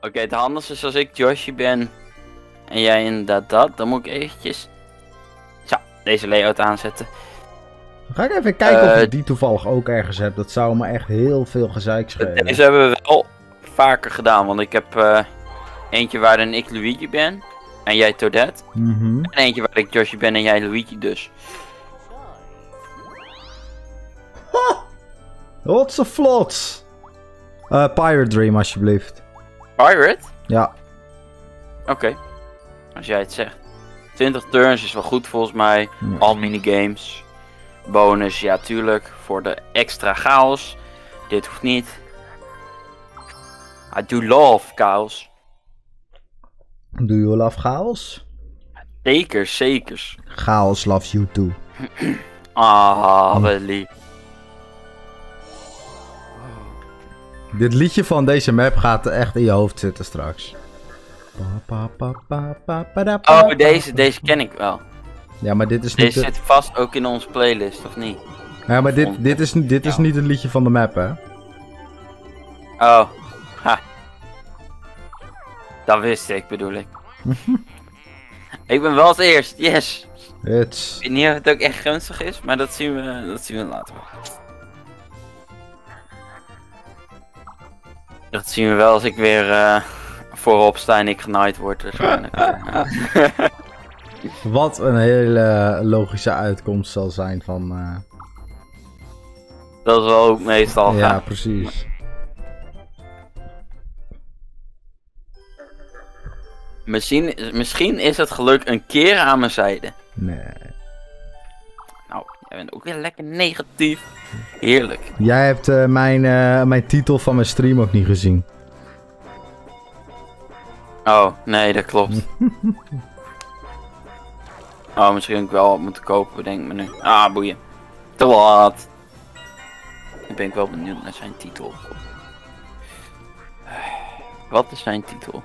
Oké, het handigste is als ik Joshi ben en jij inderdaad dat, dan moet ik eventjes zo, deze layout aanzetten. Dan ga ik even kijken of Eh, ik die toevallig ook ergens heb. Dat zou me echt heel veel gezeik schelen. Deze hebben we wel vaker gedaan, want ik heb eh, eentje waarin ik Luigi ben en jij Toadette. Mhm. En eentje waar ik Joshi ben en jij Luigi dus. Wat zo vlot. Eh, Pirate Dream, alsjeblieft. Pirate? Ja. Oké, als jij het zegt. 20 turns is wel goed volgens mij. Ja. Al minigames. Bonus, ja tuurlijk. Voor de extra chaos. Dit hoeft niet. I do love chaos. Do you love chaos? Zeker, zeker. Chaos loves you too. Ah, lief. Dit liedje van deze map gaat echt in je hoofd zitten straks. Oh, deze, deze ken ik wel. Ja, maar dit is niet... Deze de- zit vast ook in onze playlist, of niet? Ja, maar dit, dit, is, dit is niet het liedje van de map, hè? Oh, ha. Dat wist ik, bedoel ik. ik ben wel als eerst, yes. It's... Ik weet niet of het ook echt gunstig is, maar dat zien we, dat zien we later wel. Dat zien we wel als ik weer eh, voorop sta en ik genaaid word waarschijnlijk. Wat een hele logische uitkomst zal zijn van... eh, dat is wel ook meestal ja, gaan. precies. Misschien, misschien is het geluk een keer aan mijn zijde. Nee. Bent ook weer lekker negatief. Heerlijk. Jij hebt eh, mijn, eh, mijn titel van mijn stream ook niet gezien. Oh, nee, dat klopt. oh, misschien had ik wel wat moeten kopen, bedenk me nu. Ah, boeien. Te laat. Nu ben ik wel benieuwd naar zijn titel. Wat is zijn titel?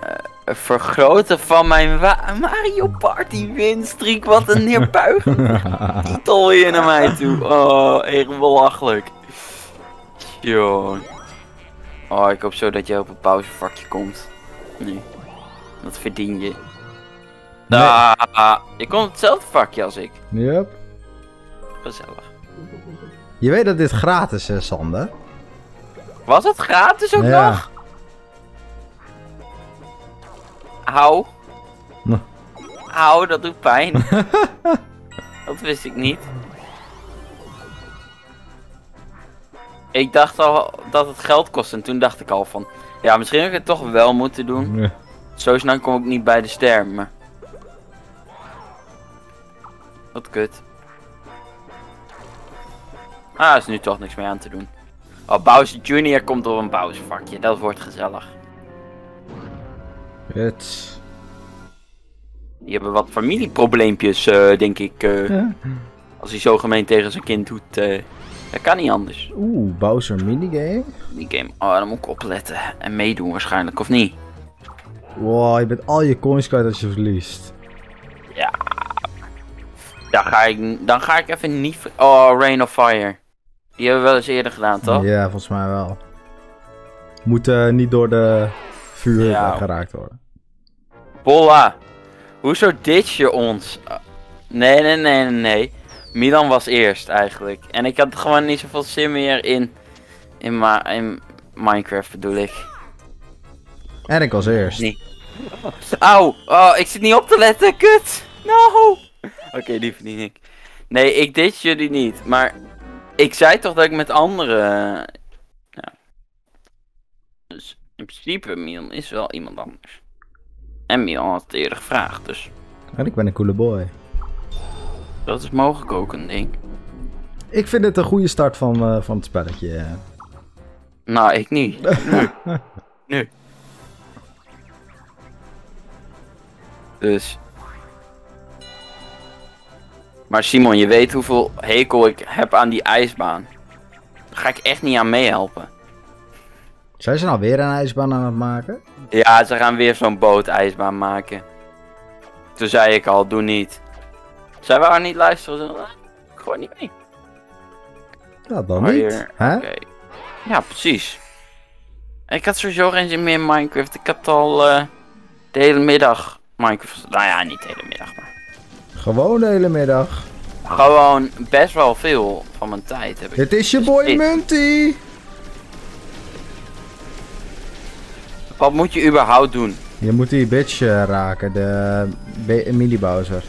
Eh, vergroten van mijn Mario Party winstreak. Wat een neerbuigend titel hier naar mij toe. Oh, echt belachelijk. Joh. Oh, ik hoop zo dat jij op een pauzevakje komt. Nu. Dat verdien je. Nee. Ah, je komt op hetzelfde vakje als ik. Yep. Gezellig. Je weet dat dit gratis is, Sander. Was het gratis ook Ja. nog? Nou. Auw, dat doet pijn. dat wist ik niet. Ik dacht al dat het geld kost en toen dacht ik al van... Ja, misschien heb ik het toch wel moeten doen. Ja. Zo snel kom ik niet bij de ster, maar... Wat kut. Ah, is nu toch niks meer aan te doen. Oh, Bowser Jr. komt op een Bowser vakje. Dat wordt gezellig. It's... Die hebben wat familieprobleempjes, eh, denk ik. eh, Ja. Als hij zo gemeen tegen zijn kind doet. eh, dat kan niet anders. Oeh, Bowser minigame. Die game. Oh, dan moet ik opletten. En meedoen waarschijnlijk, of niet? Wow, je bent al je coins kwijt als je verliest. Ja. Dan ga ik, dan ga ik even niet... Oh, Rain of Fire. Die hebben we wel eens eerder gedaan, toch? Ja, volgens mij wel. Moet niet door de vuur Ja. geraakt worden. Bolla. Hoezo ditch je ons? Nee, nee, nee, nee, nee. Milan was eerst eigenlijk. En ik had gewoon niet zoveel zin meer in... In, ma in Minecraft bedoel ik. En ik was eerst. Nee. Auw. Oh, ik zit niet op te letten. Kut. No. Oké, die verdien ik. Nee, ik ditch jullie niet. Maar ik zei toch dat ik met anderen... Ja. Dus in principe, Milan is wel iemand anders. En Milan had het eerder gevraagd, dus... En ik ben een coole boy. Dat is mogelijk ook een ding. Ik vind het een goede start van, eh, van het spelletje. Nou, ik niet. Nu. nu. Dus. Maar Simon, je weet hoeveel hekel ik heb aan die ijsbaan. Daar ga ik echt niet aan meehelpen. Zijn ze nou weer een ijsbaan aan het maken? Ja, ze gaan weer zo'n boot-ijsbaan maken. Toen zei ik al, doe niet. Zij waren niet luisteren. Gewoon niet mee. Ja, dan Maar niet. Hè? Ja, precies. Ik had sowieso geen zin meer in Minecraft. Ik had al eh, de hele middag Minecraft. Nou ja, niet de hele middag, maar. Gewoon de hele middag. Gewoon best wel veel van mijn tijd heb ik. Het is je boy Ik- Munty! Wat moet je überhaupt doen? Je moet die bitch eh, raken, de B- mini Bowser.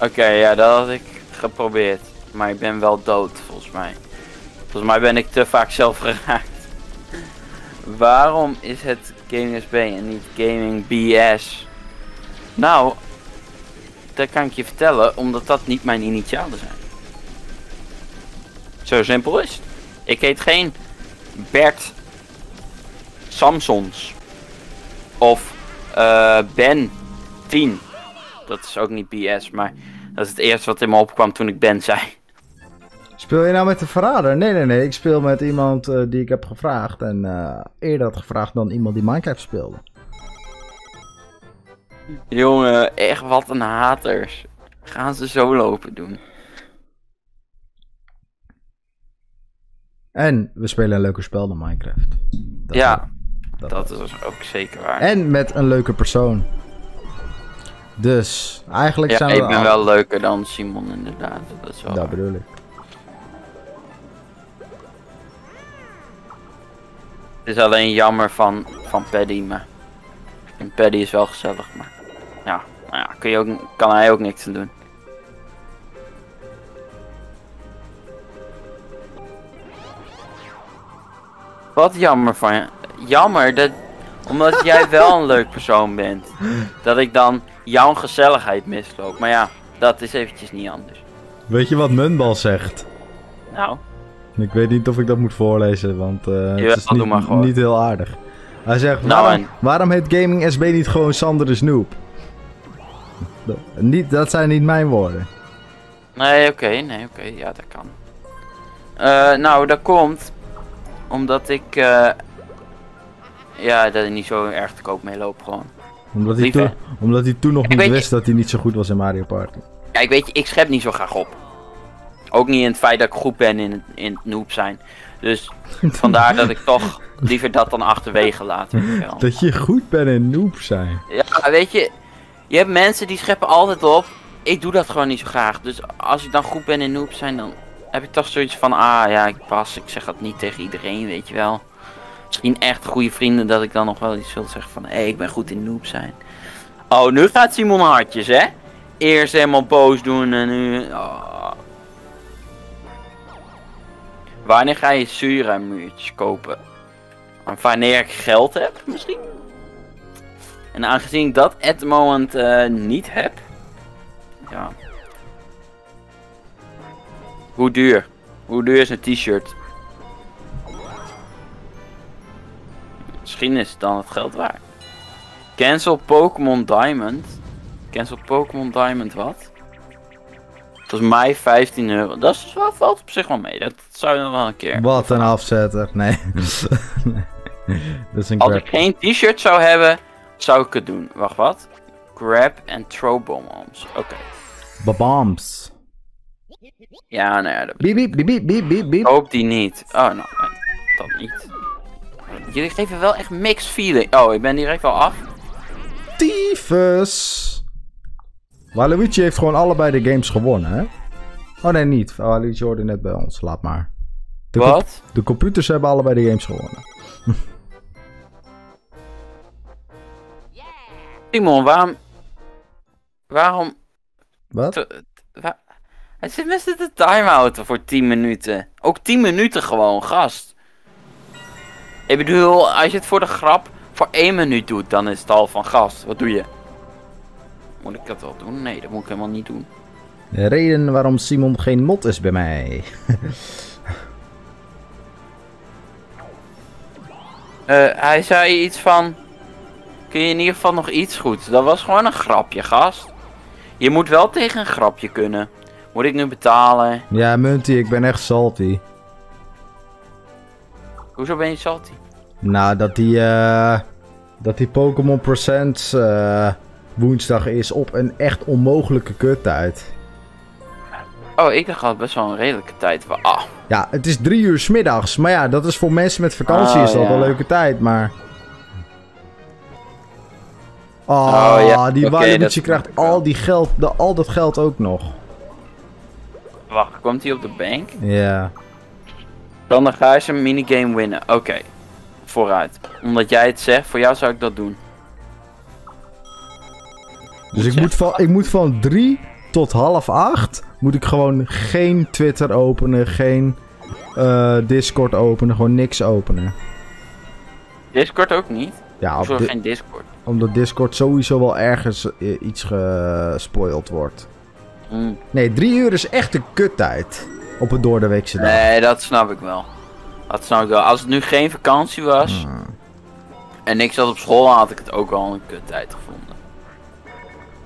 Oké, ja, dat had ik geprobeerd. Maar ik ben wel dood, volgens mij. Volgens mij ben ik te vaak zelf geraakt. Waarom is het Gaming SB en niet Gaming BS? Nou, dat kan ik je vertellen, omdat dat niet mijn initialen zijn. Zo simpel is het. Ik heet geen Bert Samsons. Of eh, Ben 10. Dat is ook niet BS, maar dat is het eerste wat in me opkwam toen ik Ben zei. Speel je nou met de verrader? Nee, nee, nee. Ik speel met iemand eh, die ik heb gevraagd. En eh, eerder had gevraagd dan iemand die Minecraft speelde. Jongen, echt wat een haters. Gaan ze zo lopen doen. En we spelen een leuker spel dan Minecraft. Dat ja, dat dat is ook zeker waar. En met een leuke persoon. Dus, eigenlijk Ja, zijn we... ik ben al- wel leuker dan Simon inderdaad. Dat is wel Dat waar. bedoel ik. Het is alleen jammer van, van Paddy, maar... En Paddy is wel gezellig, maar... Ja, nou ja kun je ook, kan hij ook niks aan doen. Wat jammer van je. Jammer dat... Omdat jij wel een leuk persoon bent. Dat ik dan jouw gezelligheid misloop. Maar ja, dat is eventjes niet anders. Weet je wat Munbal zegt? Nou, Ik weet niet of ik dat moet voorlezen, want eh, Jawel, het is niet, niet heel aardig. Hij zegt, Nou, waarom, en- waarom heet Gaming SB niet gewoon Sander de Snoep? Dat, niet, dat zijn niet mijn woorden. Nee, oké, nee, oké, ja, dat kan. Eh, nou, dat komt omdat ik, eh, ja, dat ik niet zo erg te koop mee loop gewoon. Omdat hij, Lief, toen, hè? omdat hij toen nog Ik niet wist dat hij niet zo goed was in Mario Party. Kijk, weet je, ik schep niet zo graag op. Ook niet in het feit dat ik goed ben in in het noob zijn. Dus vandaar dat ik toch liever dat dan achterwege laat, weet je wel. Dat je goed bent in noob zijn. Ja, weet je, je hebt mensen die scheppen altijd op. Ik doe dat gewoon niet zo graag. Dus als ik dan goed ben in noob zijn, dan heb ik toch zoiets van, ah ja, ik pas. Ik zeg dat niet tegen iedereen, weet je wel. Misschien echt goede vrienden dat ik dan nog wel iets wil zeggen van, hé, hey, ik ben goed in noob zijn. Oh, nu gaat Simon hartjes, hè? Eerst helemaal boos doen en nu... oh. Wanneer ga je Sura muurtjes kopen? Wanneer ik geld heb, misschien? En aangezien ik dat at the moment eh, niet heb. Ja. Hoe duur? Hoe duur is een t-shirt? Misschien is het dan het geld waard. Cancel Pokémon Diamond. Cancel Pokémon Diamond wat? Volgens mij 15 euro. Dat is wel, valt op zich wel mee. Dat zou je nog wel een keer. Wat een afzetter. Nee. Als ik geen t-shirt zou hebben, zou ik het doen. Wacht, wat? Grab and throw bombs. Oké. Babams. Ja, nou ja, dat biep, biep, biep, biep, biep. hoop die niet. Oh, nou, nee, dat niet. Jullie geven wel echt mixed feeling. Oh, ik ben direct al af. Tyfus. Waluigi heeft gewoon allebei de games gewonnen, hè? Oh nee, niet. Waluigi hoorde net bij ons. Laat maar. De, Wat? de computers hebben allebei de games gewonnen. Simon, waarom... Waarom... Wat? te- Hij zit met z'n te time-outen voor 10 minuten. Ook 10 minuten gewoon, gast. Ik bedoel, als je het voor de grap voor 1 minuut doet, dan is het al van gast. Wat doe je? Moet ik dat wel doen? Nee, dat moet ik helemaal niet doen. De reden waarom Simon geen mot is bij mij. Eh, hij zei iets van... Kun je in ieder geval nog iets goed? Dat was gewoon een grapje, gast. Je moet wel tegen een grapje kunnen. Moet ik nu betalen? Ja, Munty, ik ben echt salty. Hoezo ben je salty? Nou, dat die, eh, dat die Pokémon Presents eh, woensdag is op een echt onmogelijke kuttijd. Oh, ik dacht al best wel een redelijke tijd. Ah, Ja, het is drie uur 's middags. Maar ja, dat is voor mensen met vakantie Oh, is dat ja. een leuke tijd, maar... Oh, Oh, ja. die Waluigi dat snap krijgt al, die geld, de, al dat geld ook nog. Wacht, komt hij op de bank? Ja. Dan ga je een minigame winnen. Oké, vooruit. Omdat jij het zegt, voor jou zou ik dat doen. Dus ik moet, van, ik moet van drie tot half acht... moet ik gewoon geen Twitter openen, geen eh, Discord openen, gewoon niks openen. Discord ook niet? Ja, di- geen Discord? omdat Discord sowieso wel ergens eh, iets gespoild wordt. Hm. Nee, drie uur is echt een kuttijd. Op een doordeweekse dag. Nee, dat snap ik wel. Dat snap ik wel. Als het nu geen vakantie was Hmm. en ik zat op school, had ik het ook al een kuttijd gevonden.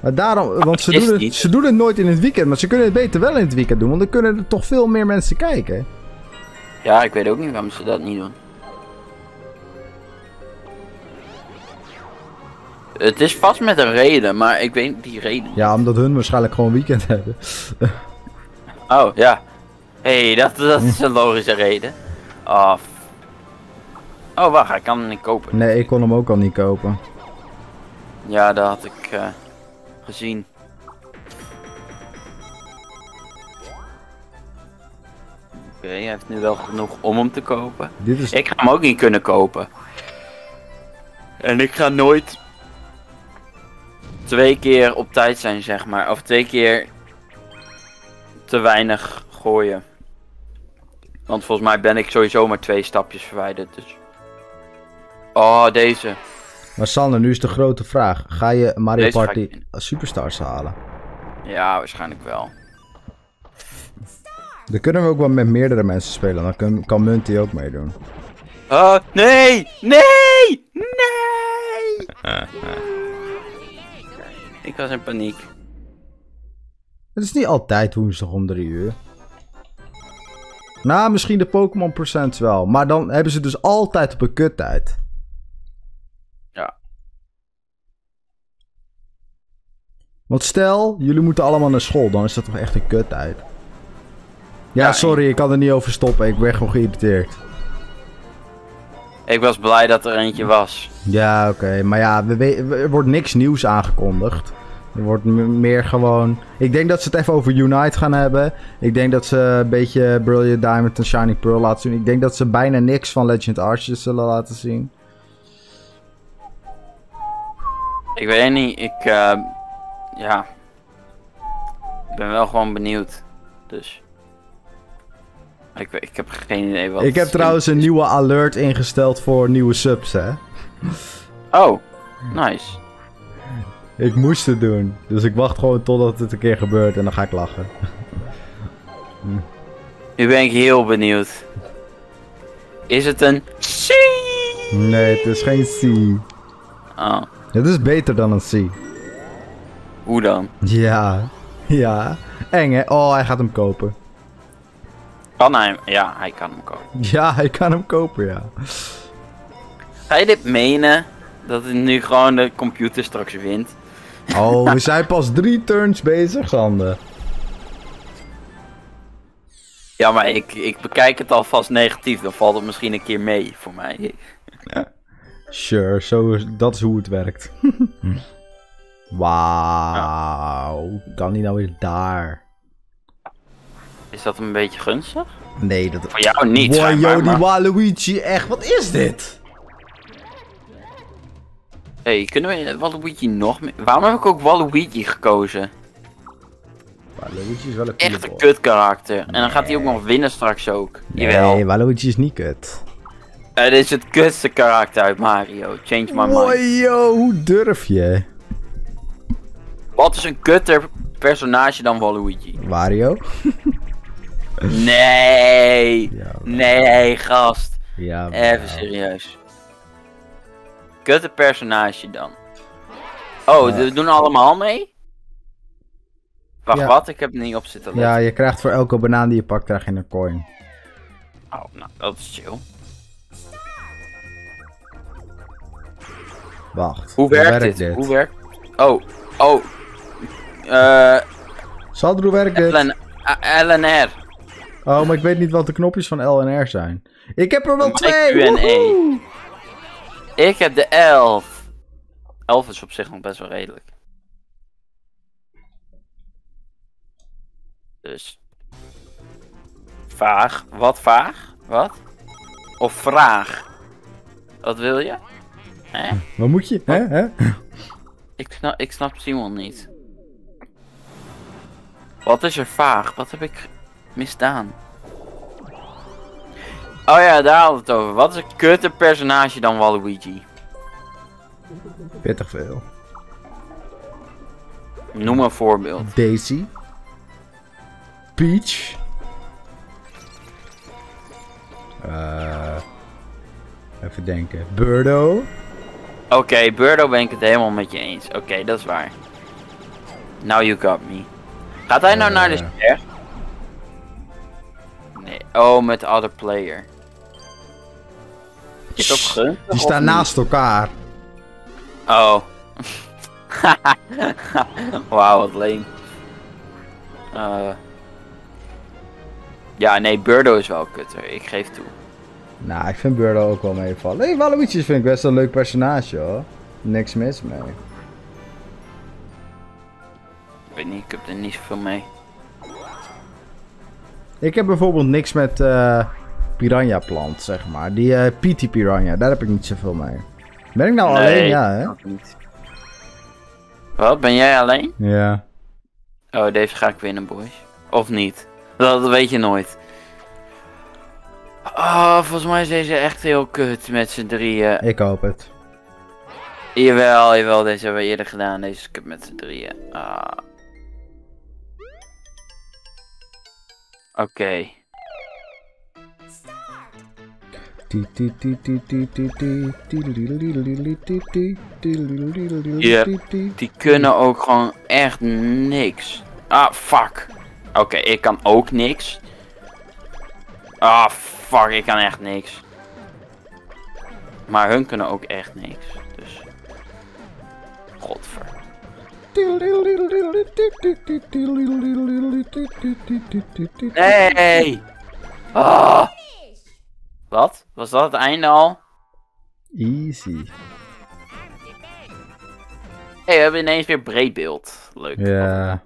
Maar daarom, want ze doen, het, ze doen het nooit in het weekend, maar ze kunnen het beter wel in het weekend doen, want dan kunnen er toch veel meer mensen kijken. Ja, ik weet ook niet waarom ze dat niet doen. Het is vast met een reden, maar ik weet niet die reden. Ja, omdat hun waarschijnlijk gewoon weekend hebben. Oh, ja. Hé, hey, dat, dat is een logische reden. Oh, oh wacht, hij kan hem niet kopen. Nee, ik kon hem ook al niet kopen. Ja, dat had ik eh, gezien. Oké, hij heeft nu wel genoeg om hem te kopen. Dit is... Ik ga hem ook niet kunnen kopen. En ik ga nooit twee keer op tijd zijn, zeg maar. Of twee keer te weinig gooien. Want volgens mij ben ik sowieso maar twee stapjes verwijderd. Dus. Oh, deze. Maar Sander, nu is de grote vraag. Ga je Mario Deze ga ik Party. Superstars halen? Ja, waarschijnlijk wel. Dan kunnen we ook wel met meerdere mensen spelen. Dan kan, kan Munty ook meedoen. Oh, nee! Nee! Nee! ik was in paniek. Het is niet altijd woensdag om drie uur. Nou, misschien de Pokémon Presents wel. Maar dan hebben ze dus altijd op een kuttijd. Ja. Want stel, jullie moeten allemaal naar school. Dan is dat toch echt een kuttijd. Ja, Ja, sorry, ik kan er niet over stoppen. Ik ben gewoon geïrriteerd. Ik was blij dat er eentje was. Ja, oké. Maar ja, we we- er wordt niks nieuws aangekondigd. Er wordt meer gewoon... Ik denk dat ze het even over Unite gaan hebben. Ik denk dat ze een beetje Brilliant Diamond en Shining Pearl laten zien. Ik denk dat ze bijna niks van Legend Arceus zullen laten zien. Ik weet niet, ik, eh, ja. Ik ben wel gewoon benieuwd. Dus. Ik, ik heb geen idee wat. ik heb trouwens een nieuwe alert ingesteld voor nieuwe subs, hè. Oh, nice. Ik moest het doen. Dus ik wacht gewoon totdat het een keer gebeurt en dan ga ik lachen. Nu ben ik heel benieuwd. Is het een C? Nee, het is geen C. Oh, Het is beter dan een C. hoe dan? Ja. Ja. Eng, hè? Oh, hij gaat hem kopen. Kan hij hem? Ja, hij kan hem kopen. Ja, hij kan hem kopen, ja. Ga je dit menen? Dat het nu gewoon de computer straks wint? Oh, we zijn pas drie turns bezig, Sander. Ja, maar ik, ik bekijk het alvast negatief. Dan valt het misschien een keer mee voor mij. Sure, zo dat is hoe het werkt. Wauw. Kan die nou weer daar? Is dat een beetje gunstig? Nee, dat... Voor jou niet. Wow, yo, die Waluigi, echt, wat is dit? Hey, kunnen we Waluigi nog meer... Waarom heb ik ook Waluigi gekozen? Waluigi is wel een Echt een kut karakter. En dan gaat hij ook nog winnen straks ook. Jawel. Nee, Waluigi is niet kut. Het is het kutste karakter uit Mario. Change my mind. yo, hoe durf je? Wat is een kutter personage dan Waluigi? Wario? Nee. Ja, Nee, gast. ja Even serieus. Kutte personage dan. Oh, Ja. we doen allemaal mee? Wacht, Ja. wat? Ik heb er niet op zitten letten. Ja, je krijgt voor elke banaan die je pakt, krijg je een coin. Oh, nou, dat is chill. Wacht. Hoe werkt, dit? Hoe werkt... Oh, oh. Eh, Sandro werkt dit. LN, A- LNR. Oh, maar ik weet niet wat de knopjes van L en R zijn. Ik heb er wel twee! Ik heb de 11. 11 is op zich nog best wel redelijk. Dus. Vaag. Wat vaag? Wat? Of vraag? Wat wil je? Hè? Wat moet je? Hè? Hè? Ik snap, ik snap Simon niet. Wat is er vaag? Wat heb ik misdaan? Oh ja, daar hadden we het over. Wat is een kutte personage dan Waluigi? Pittig veel. Noem een voorbeeld. Daisy. Peach. Eh, even denken. Birdo. Oké, Birdo ben ik het helemaal met je eens. Oké, dat is waar. Now you got me. Gaat hij nou naar de Eh. ster? Nee. Oh, met other player. Is dat gunstig Die staan naast elkaar. Oh. Wauw, wat leem. Eh. ja, nee, Birdo is wel kutter. Ik geef toe. Nou, ik vind Birdo ook wel meevallen. Hey, Waluigi vind ik best een leuk personage hoor. Niks mis mee. Ik weet niet, ik heb er niet zoveel mee. Ik heb bijvoorbeeld niks met eh Piranha plant, zeg maar. Die eh PT Piranha, daar heb ik niet zoveel mee. Ben ik nou Nee, alleen? Ja, hè? niet. Wat, ben jij alleen? Ja. Oh, deze ga ik winnen, boys. Of niet. Dat, dat weet je nooit. Oh, volgens mij is deze echt heel kut met z'n drieën. Ik hoop het. Jawel, jawel, deze hebben we eerder gedaan. Deze is kut met z'n drieën. Ah. Oké. Ja, Die kunnen ook gewoon echt niks. Ah, fuck. Oké, ik kan ook niks. Ah, fuck, ik kan echt niks. Maar hun kunnen ook echt niks. Dus. Godver. Nee! Ah! Wat? Was dat het einde al? Easy. Hey, we hebben ineens weer breed beeld. Leuk. Ja.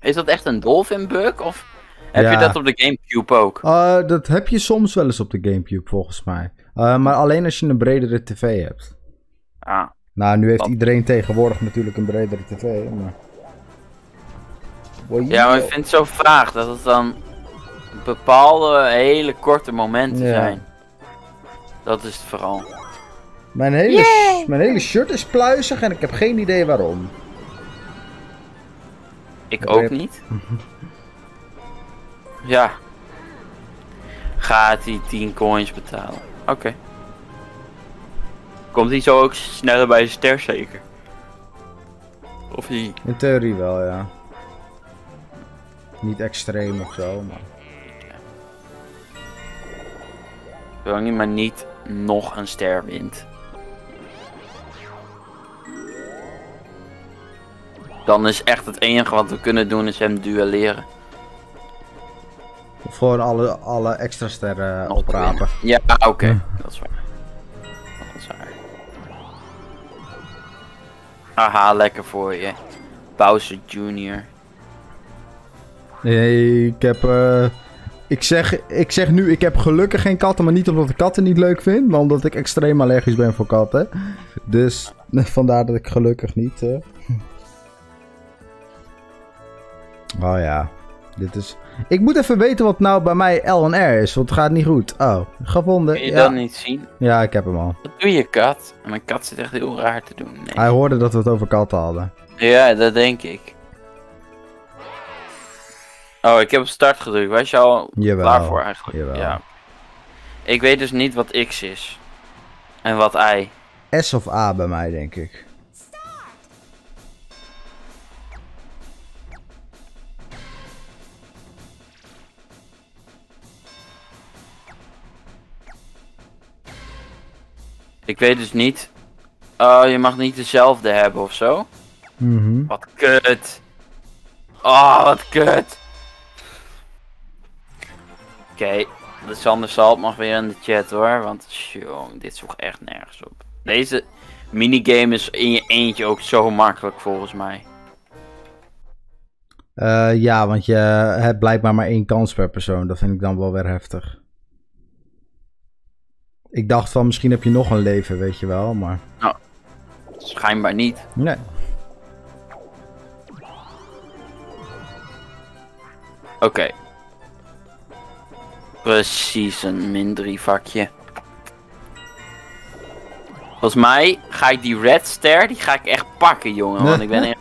Is dat echt een dolphin bug? Of heb Ja. je dat op de Gamecube ook? Eh, dat heb je soms wel eens op de Gamecube volgens mij. Eh, maar alleen als je een bredere tv hebt. Ah, Nou, nu heeft iedereen tegenwoordig natuurlijk een bredere tv. Maar... Wow, ja, maar ik vind het zo vaag dat het dan bepaalde hele korte momenten Ja. zijn. Dat is het vooral. Mijn hele, mijn hele shirt is pluizig en ik heb geen idee waarom. Ik ook niet. ja. Gaat hij 10 coins betalen? Oké. Komt hij zo ook sneller bij de ster zeker? Of niet? In theorie wel, ja. Niet extreem of zo, maar... Zolang hij maar niet nog een ster wint. Dan is echt het enige wat we kunnen doen is hem duelleren. Of gewoon alle, alle extra sterren Nog oprapen. Ja, oké. Dat is waar. Dat is waar. Haha, lekker voor je. Bowser Jr. Nee, ik heb... eh, ik, zeg, ik zeg nu, ik heb gelukkig geen katten, maar niet omdat ik katten niet leuk vind, maar omdat ik extreem allergisch ben voor katten. Dus vandaar dat ik gelukkig niet... eh. Oh ja, dit is... Ik moet even weten wat nou bij mij L en R is, want het gaat niet goed. Oh, gevonden. Kun je Ja, dat niet zien? ja ik heb hem al. Wat doe je, kat? En mijn kat zit echt heel raar te doen. Nee. Hij hoorde dat we het over katten hadden. Ja, dat denk ik. Oh, ik heb op start gedrukt. Was je al Jawel. klaar voor eigenlijk? jawel. Ja. Ik weet dus niet wat X is. En wat Y. S of A bij mij, denk ik. Ik weet dus niet. Oh, je mag niet dezelfde hebben of zo. Mhm. Wat kut. Oh, wat kut. Oké, de Sander Salt mag weer in de chat hoor, want jong, dit zoekt echt nergens op. Deze minigame is in je eentje ook zo makkelijk volgens mij. Eh, ja, want je hebt blijkbaar maar één kans per persoon. Dat vind ik dan wel weer heftig. Ik dacht van misschien heb je nog een leven, weet je wel, maar... Schijnbaar niet. Nee. Oké. Precies een min 3 vakje. Volgens mij ga ik die red ster, die ga ik echt pakken jongen. Want ik ben echt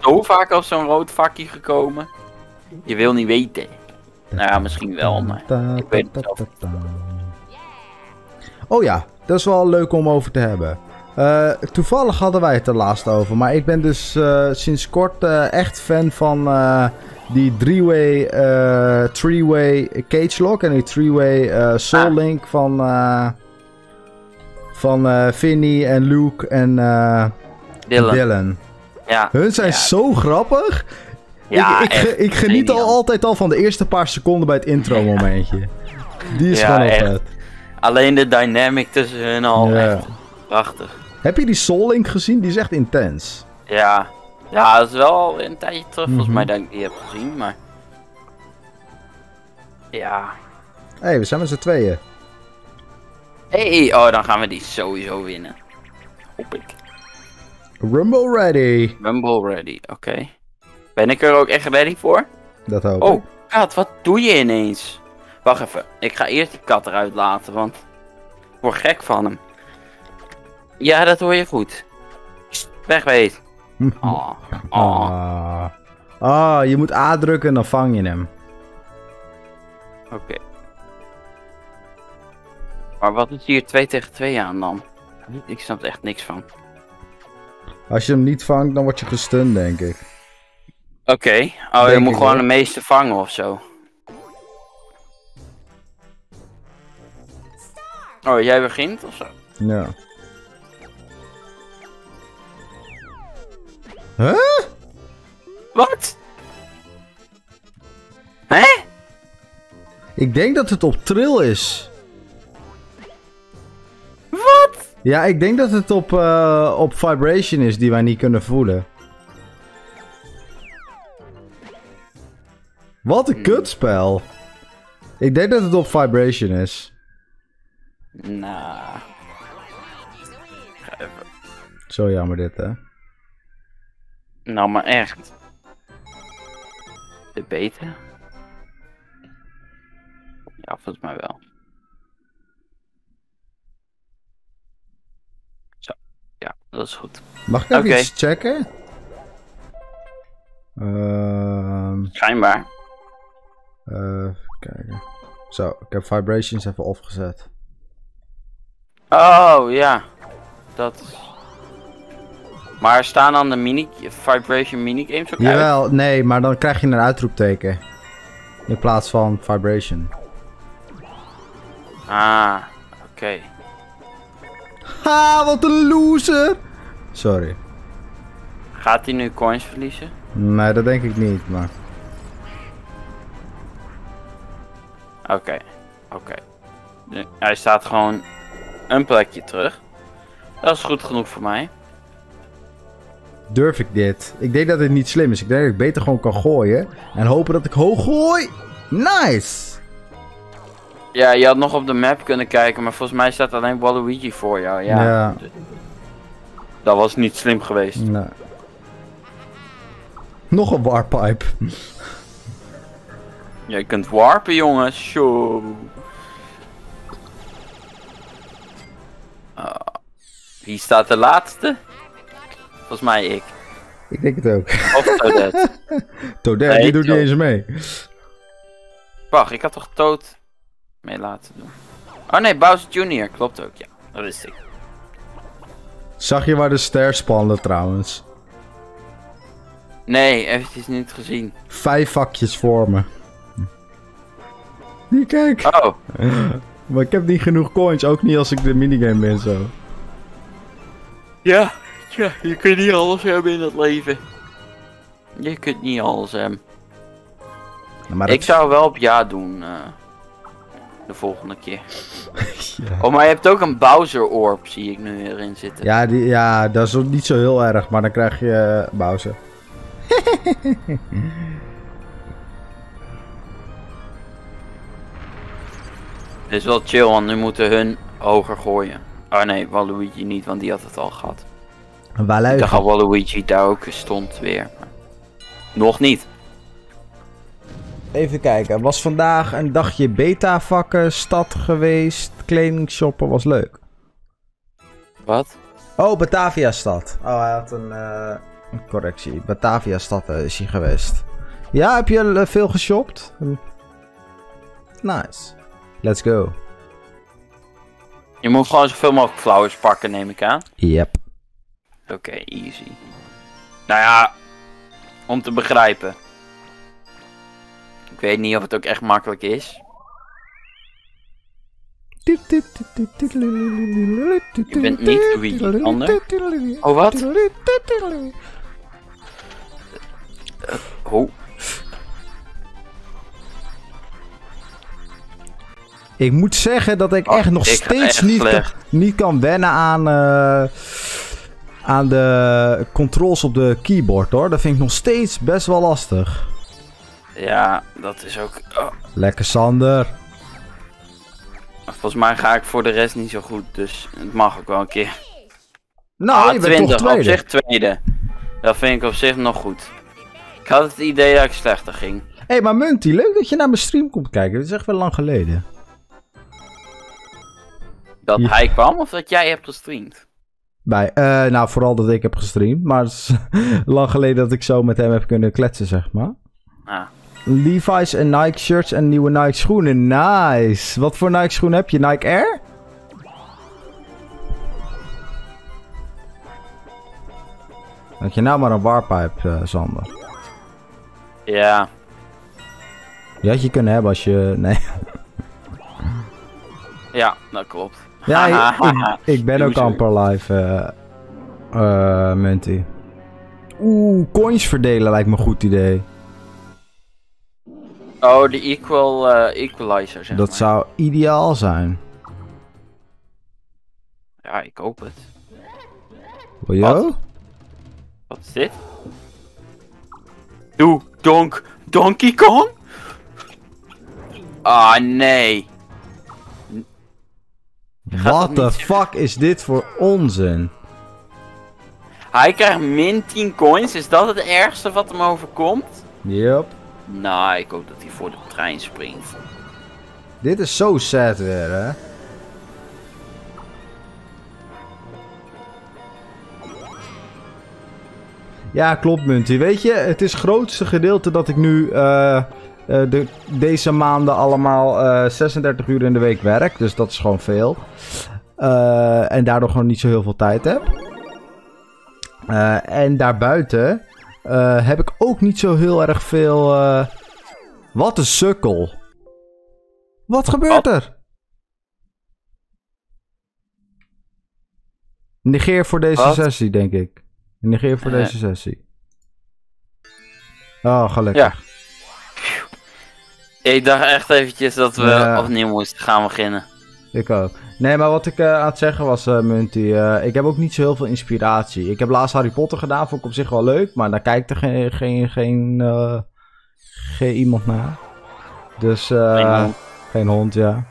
zo vaak op zo'n rood vakje gekomen. Je wil niet weten. Nou ja, misschien wel, maar ik weet het zelf. Oh ja, dat is wel leuk om over te hebben. Eh, toevallig hadden wij het er laatst over. Maar ik ben dus eh, sinds kort eh, echt fan van die three-way, eh, three-way cage lock en die three-way eh, soul Ah. link van, eh van Vinny en Luke en Dylan. Dylan. Ja, Hun zijn Ja. zo grappig. ja ik, ik, ge- echt ik geniet al altijd al van de eerste paar seconden bij het intro momentje. Die is Ja, gewoon altijd. Alleen de dynamic tussen hun al echt prachtig. Heb je die Soul Link gezien? Die is echt intens. Ja. Ja, dat is wel een tijdje terug volgens Mhm. mij dat ik die heb gezien, maar... Ja. Hé, hey, we zijn met z'n tweeën. Hey, oh, dan gaan we die sowieso winnen. Hoop ik. Rumble ready. Rumble ready, oké. Ben ik er ook echt ready voor? Dat hoop ik. Oh, kat, wat doe je ineens? Wacht even, ik ga eerst die kat eruit laten, want ik word gek van hem. Ja, dat hoor je goed. Sst, Oh, oh. Ah. Ah, je moet A drukken en dan vang je hem. Oké. Maar wat is hier 2 tegen 2 aan dan? Ik snap er echt niks van. Als je hem niet vangt, dan word je gestund, denk ik. Oké, oh, je moet gewoon hoor. de meeste vangen of zo. Oh, jij begint of zo? Ja. Huh? Wat? Hè? Ik denk dat het op trill is. Wat? Ja, ik denk dat het op, eh, op vibration is die wij niet kunnen voelen. Wat een kutspel. Ik denk dat het op vibration is. Nou. Zo jammer dit, hè? Nou, maar echt. De beter? Ja, volgens mij wel. Zo. Ja, dat is goed. Mag ik even iets checken? Ehm Schijnbaar. eh, even kijken. Zo, ik heb vibrations even opgezet. Oh, ja. Dat is... Maar staan dan de mini vibration minigames ook uit? Jawel, nee, maar dan krijg je een uitroepteken. In plaats van vibration. Ah, oké. Ha, wat een loser! Sorry. Gaat hij nu coins verliezen? Nee, dat denk ik niet, maar... Oké, oké. Hij staat gewoon een plekje terug. Dat is goed genoeg voor mij. Durf ik dit? Ik denk dat dit niet slim is. Ik denk dat ik beter gewoon kan gooien. En hopen dat ik hoog gooi. Nice! Ja, je had nog op de map kunnen kijken, maar volgens mij staat alleen Waluigi voor jou. Ja, Ja. dat was niet slim geweest. Nee. Nog een warpipe. Ja, je kunt warpen, jongens. Show. Ah, wie staat de laatste? Volgens mij ik. Ik denk het ook. Of Toadette. Toadette, Nee, die doet niet eens mee. Wacht, ik had toch Toad mee laten doen. Oh nee, Bowser Jr. Klopt ook, ja. Dat wist ik. Zag je waar de ster spande trouwens? Nee, eventjes niet gezien. Vijf vakjes voor me. Hier, kijk. Oh, Maar ik heb niet genoeg coins. Ook niet als ik de minigame ben zo. ja. Ja, je kunt niet alles hebben in het leven. Je kunt niet alles hebben. Maar Ik dat- zou wel op ja doen. eh, de volgende keer. Ja. Oh, maar je hebt ook een Bowser orb, zie ik nu erin zitten. Ja, die, ja, dat is ook niet zo heel erg, maar dan krijg je eh, Bowser. Dit is wel chill, want nu moeten hun hoger gooien. Oh nee, Waluigi niet, want die had het al gehad. Een Ik dacht Waluigi. al Waluigi daar ook stond weer. Nog niet. Even kijken, was vandaag een dagje beta-vakken, stad geweest, kleding shoppen, was leuk. Wat? Oh, Batavia-stad. Oh, hij had een, eh, een correctie. Batavia-stad eh, is hij geweest. Ja, heb je eh, veel geshopt? Nice. Let's go. Je moet gewoon zoveel mogelijk flowers pakken, neem ik aan. Yep. Oké, easy. Nou ja, om te begrijpen. Ik weet niet of het ook echt makkelijk is. Je bent niet Luigi, ander. Oh, wat? Oh, Ik moet zeggen dat ik Oh, echt nog ik steeds niet, niet kan wennen aan, eh, aan de controls op de keyboard hoor. Dat vind ik nog steeds best wel lastig. ja, dat is ook... oh, Lekker Sander. volgens mij ga ik voor de rest niet zo goed, dus het mag ook wel een keer. Nou, ah, je bent toch 20, op tweede. zich tweede. Dat vind ik op zich nog goed. Ik had het idee dat ik slechter ging. Hé, hey, maar Munty, leuk dat je naar mijn stream komt kijken. Dat is echt wel lang geleden. Dat Ja. hij kwam of dat jij hebt gestreamd? Bij, eh, nou, vooral dat ik heb gestreamd. Maar het is lang geleden dat ik zo met hem heb kunnen kletsen, zeg maar. Ah, Levi's en Nike shirts en nieuwe Nike schoenen. Nice. Wat voor Nike schoenen heb je? Nike Air? Had je nou maar een warpipe, Sander. ja. Die had je kunnen hebben als je... Nee. Ja, dat klopt. Ja, ik, ben ook amper live, eh Munty. Oeh, coins verdelen lijkt me een goed idee. Oh, de equal, eh, equalizer, zeg Dat maar. zou ideaal zijn. Ja, ik hoop het. Wil je? Wat? Wat is dit? Doe, donk, Donkey Kong? Ah, nee. What the fuck is dit voor onzin? Hij krijgt min 10 coins. Is dat het ergste wat hem overkomt? Yep. Nou, ik hoop dat hij voor de trein springt. Dit is zo sad weer, hè? Ja, klopt, Munty. Weet je, het is het grootste gedeelte dat ik nu eh, eh, de, deze maanden allemaal eh, 36 uur in de week werk. Dus dat is gewoon veel. Eh, en daardoor gewoon niet zo heel veel tijd heb. Eh, en daarbuiten eh, heb ik ook niet zo heel erg veel... eh, Wat een sukkel. Wat gebeurt er? Negeer voor deze Wat? sessie, denk ik. Negeer voor Eh. deze sessie. Oh, gelukkig. Ja. Ik dacht echt eventjes dat we Ja. opnieuw moesten gaan beginnen. Ik ook. Nee, maar wat ik eh, aan het zeggen was, Munty, eh, ik heb ook niet zo heel veel inspiratie. Ik heb laatst Harry Potter gedaan, vond ik op zich wel leuk, maar daar kijkt er geen, geen, geen, geen iemand naar. Dus, eh, Geen hond. geen hond, ja.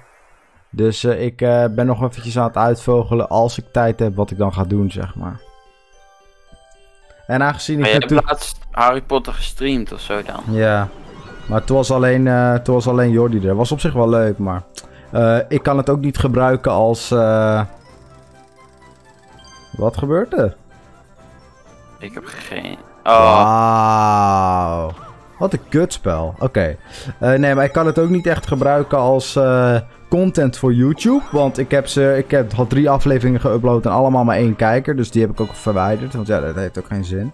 Dus ik ben nog eventjes aan het uitvogelen als ik tijd heb wat ik dan ga doen, zeg maar. En aangezien Maar ik je hebt laatst Harry Potter gestreamd of zo dan. Ja, maar toen was alleen, toen was alleen Jordi er. Was op zich wel leuk, maar eh, ik kan het ook niet gebruiken als. eh, Wat gebeurt er? Ik heb geen... Oh, Wauw. Wat een kutspel. Oké. Nee, maar ik kan het ook niet echt gebruiken als content voor YouTube. Want ik heb, ze, ik heb al drie afleveringen geüpload en allemaal maar één kijker. Dus die heb ik ook verwijderd. Want ja, dat heeft ook geen zin.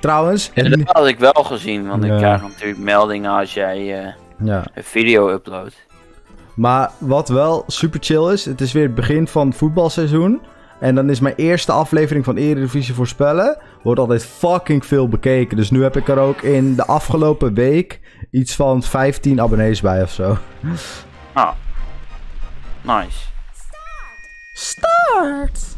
Trouwens. ja, dat had ik wel gezien, want Ja. ik krijg natuurlijk meldingen als jij eh, Ja. een video uploadt. Maar wat wel super chill is, het is weer het begin van het voetbalseizoen. En dan is mijn eerste aflevering van Eredivisie voorspellen. Wordt altijd fucking veel bekeken. Dus nu heb ik er ook in de afgelopen week iets van 15 abonnees bij of zo. Ah. Nice. Start!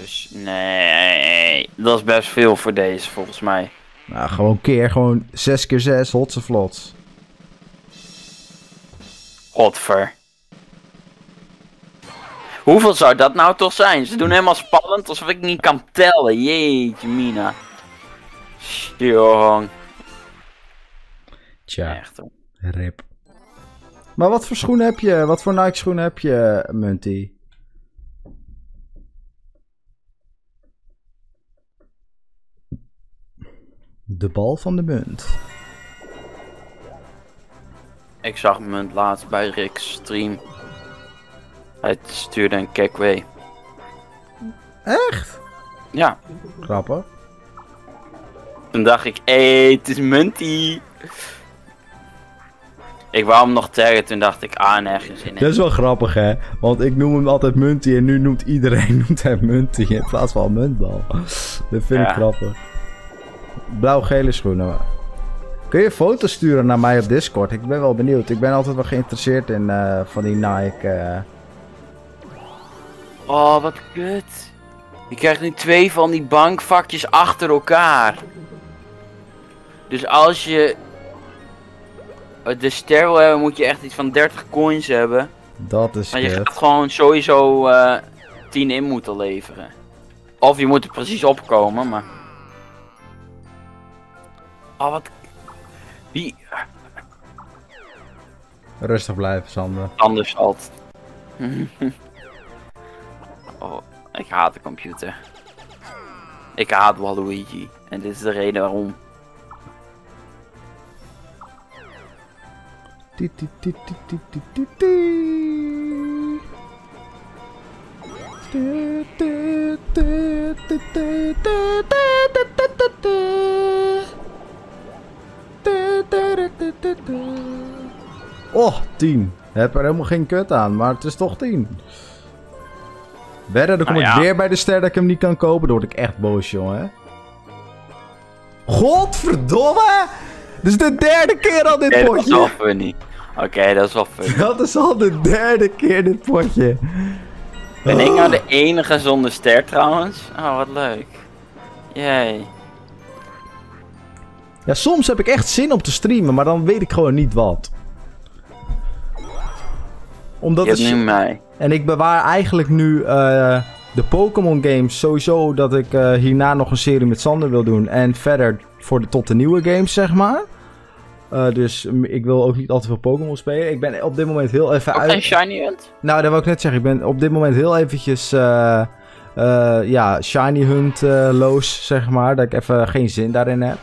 Dus nee, dat is best veel voor deze volgens mij. Nou, gewoon keer, gewoon 6 keer 6, hotse vlot. Godver. Hoeveel zou dat nou toch zijn? Ze doen helemaal spannend alsof ik niet kan tellen. Jeetje mina. Jong. Tja, Echt hoor. rip. Maar wat voor schoenen heb je? Wat voor Nike schoenen heb je, Munty? De bal van de munt. Ik zag hem laatst bij Rick's stream. Hij stuurde een keckway. Echt? Ja, Grappig. toen dacht ik, hé, het is Munty. Ik wou hem nog taggen, toen dacht ik, ah, nergens in. Dat is wel grappig, hè? Want ik noem hem altijd Munty en nu noemt iedereen noemt hem Munty in plaats van muntbal. Dat vind ik grappig. Blauw-gele schoenen. Kun je foto's sturen naar mij op Discord? Ik ben wel benieuwd. Ik ben altijd wel geïnteresseerd in eh, van die Nike. eh. Oh, wat kut. Je krijgt nu twee van die bankvakjes achter elkaar. Dus als je eh, de ster wil hebben, moet je echt iets van 30 coins hebben. Dat is Maar je gaat gewoon sowieso eh 10 in moeten leveren. Of je moet er precies opkomen, maar... Oh, wat... Wie Rustig blijven, Sander. anders altijd. oh, ik haat de computer. Ik haat Waluigi. En dit is de reden waarom. Oh, 10. Heb er helemaal geen kut aan, maar het is toch 10. Wedden, dan kom Nou ik ja. weer bij de ster dat ik hem niet kan kopen. Dan word ik echt boos, jongen. Godverdomme! Dit is de derde keer al dit Nee, dat is potje. wel funny. Oké, dat is wel funny. Dat is al de derde keer dit potje. Ben ik Oh. nou de enige zonder ster trouwens? Oh, wat leuk. Jee. Ja, soms heb ik echt zin om te streamen, maar dan weet ik gewoon niet wat. Omdat Je hebt nu mij. En ik bewaar eigenlijk nu eh, de Pokémon games sowieso dat ik eh, hierna nog een serie met Sander wil doen. En verder voor de, tot de nieuwe games, zeg maar. Eh, dus ik wil ook niet al te veel Pokémon spelen. Ik ben op dit moment heel even Ook uit... geen shiny hunt? Nou, dat wil ik net zeggen. Ik ben op dit moment heel eventjes... ja, shiny hunt loos, zeg maar. Dat ik even geen zin daarin heb.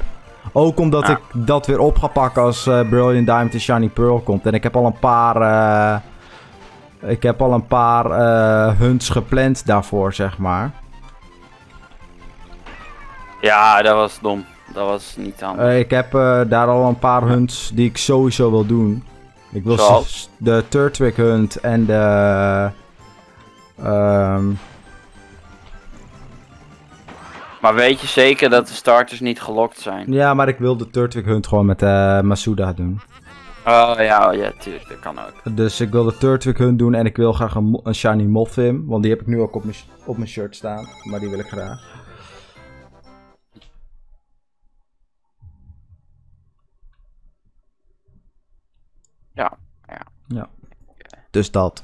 Ook omdat Ja. ik dat weer op ga pakken als eh, Brilliant Diamond en Shiny Pearl komt. En ik heb al een paar... eh, ik heb al een paar eh, hunts gepland daarvoor, zeg maar. Ja, dat was dom. Dat was niet handig. Ik heb daar al een paar hunts die ik sowieso wil doen. Ik wil Zoals? de Turtwig hunt en de... ehm, Maar weet je zeker dat de starters niet gelokt zijn? ja, maar ik wil de Turtwig hunt gewoon met eh Masuda doen. Oh ja, oh, ja, tuurlijk, dat kan ook. Dus ik wil de Turtwig hunt doen en ik wil graag een, een shiny Mothim. Want die heb ik nu ook op mijn, op mijn shirt staan. Maar die wil ik graag. Ja, ja. Ja. Dus dat.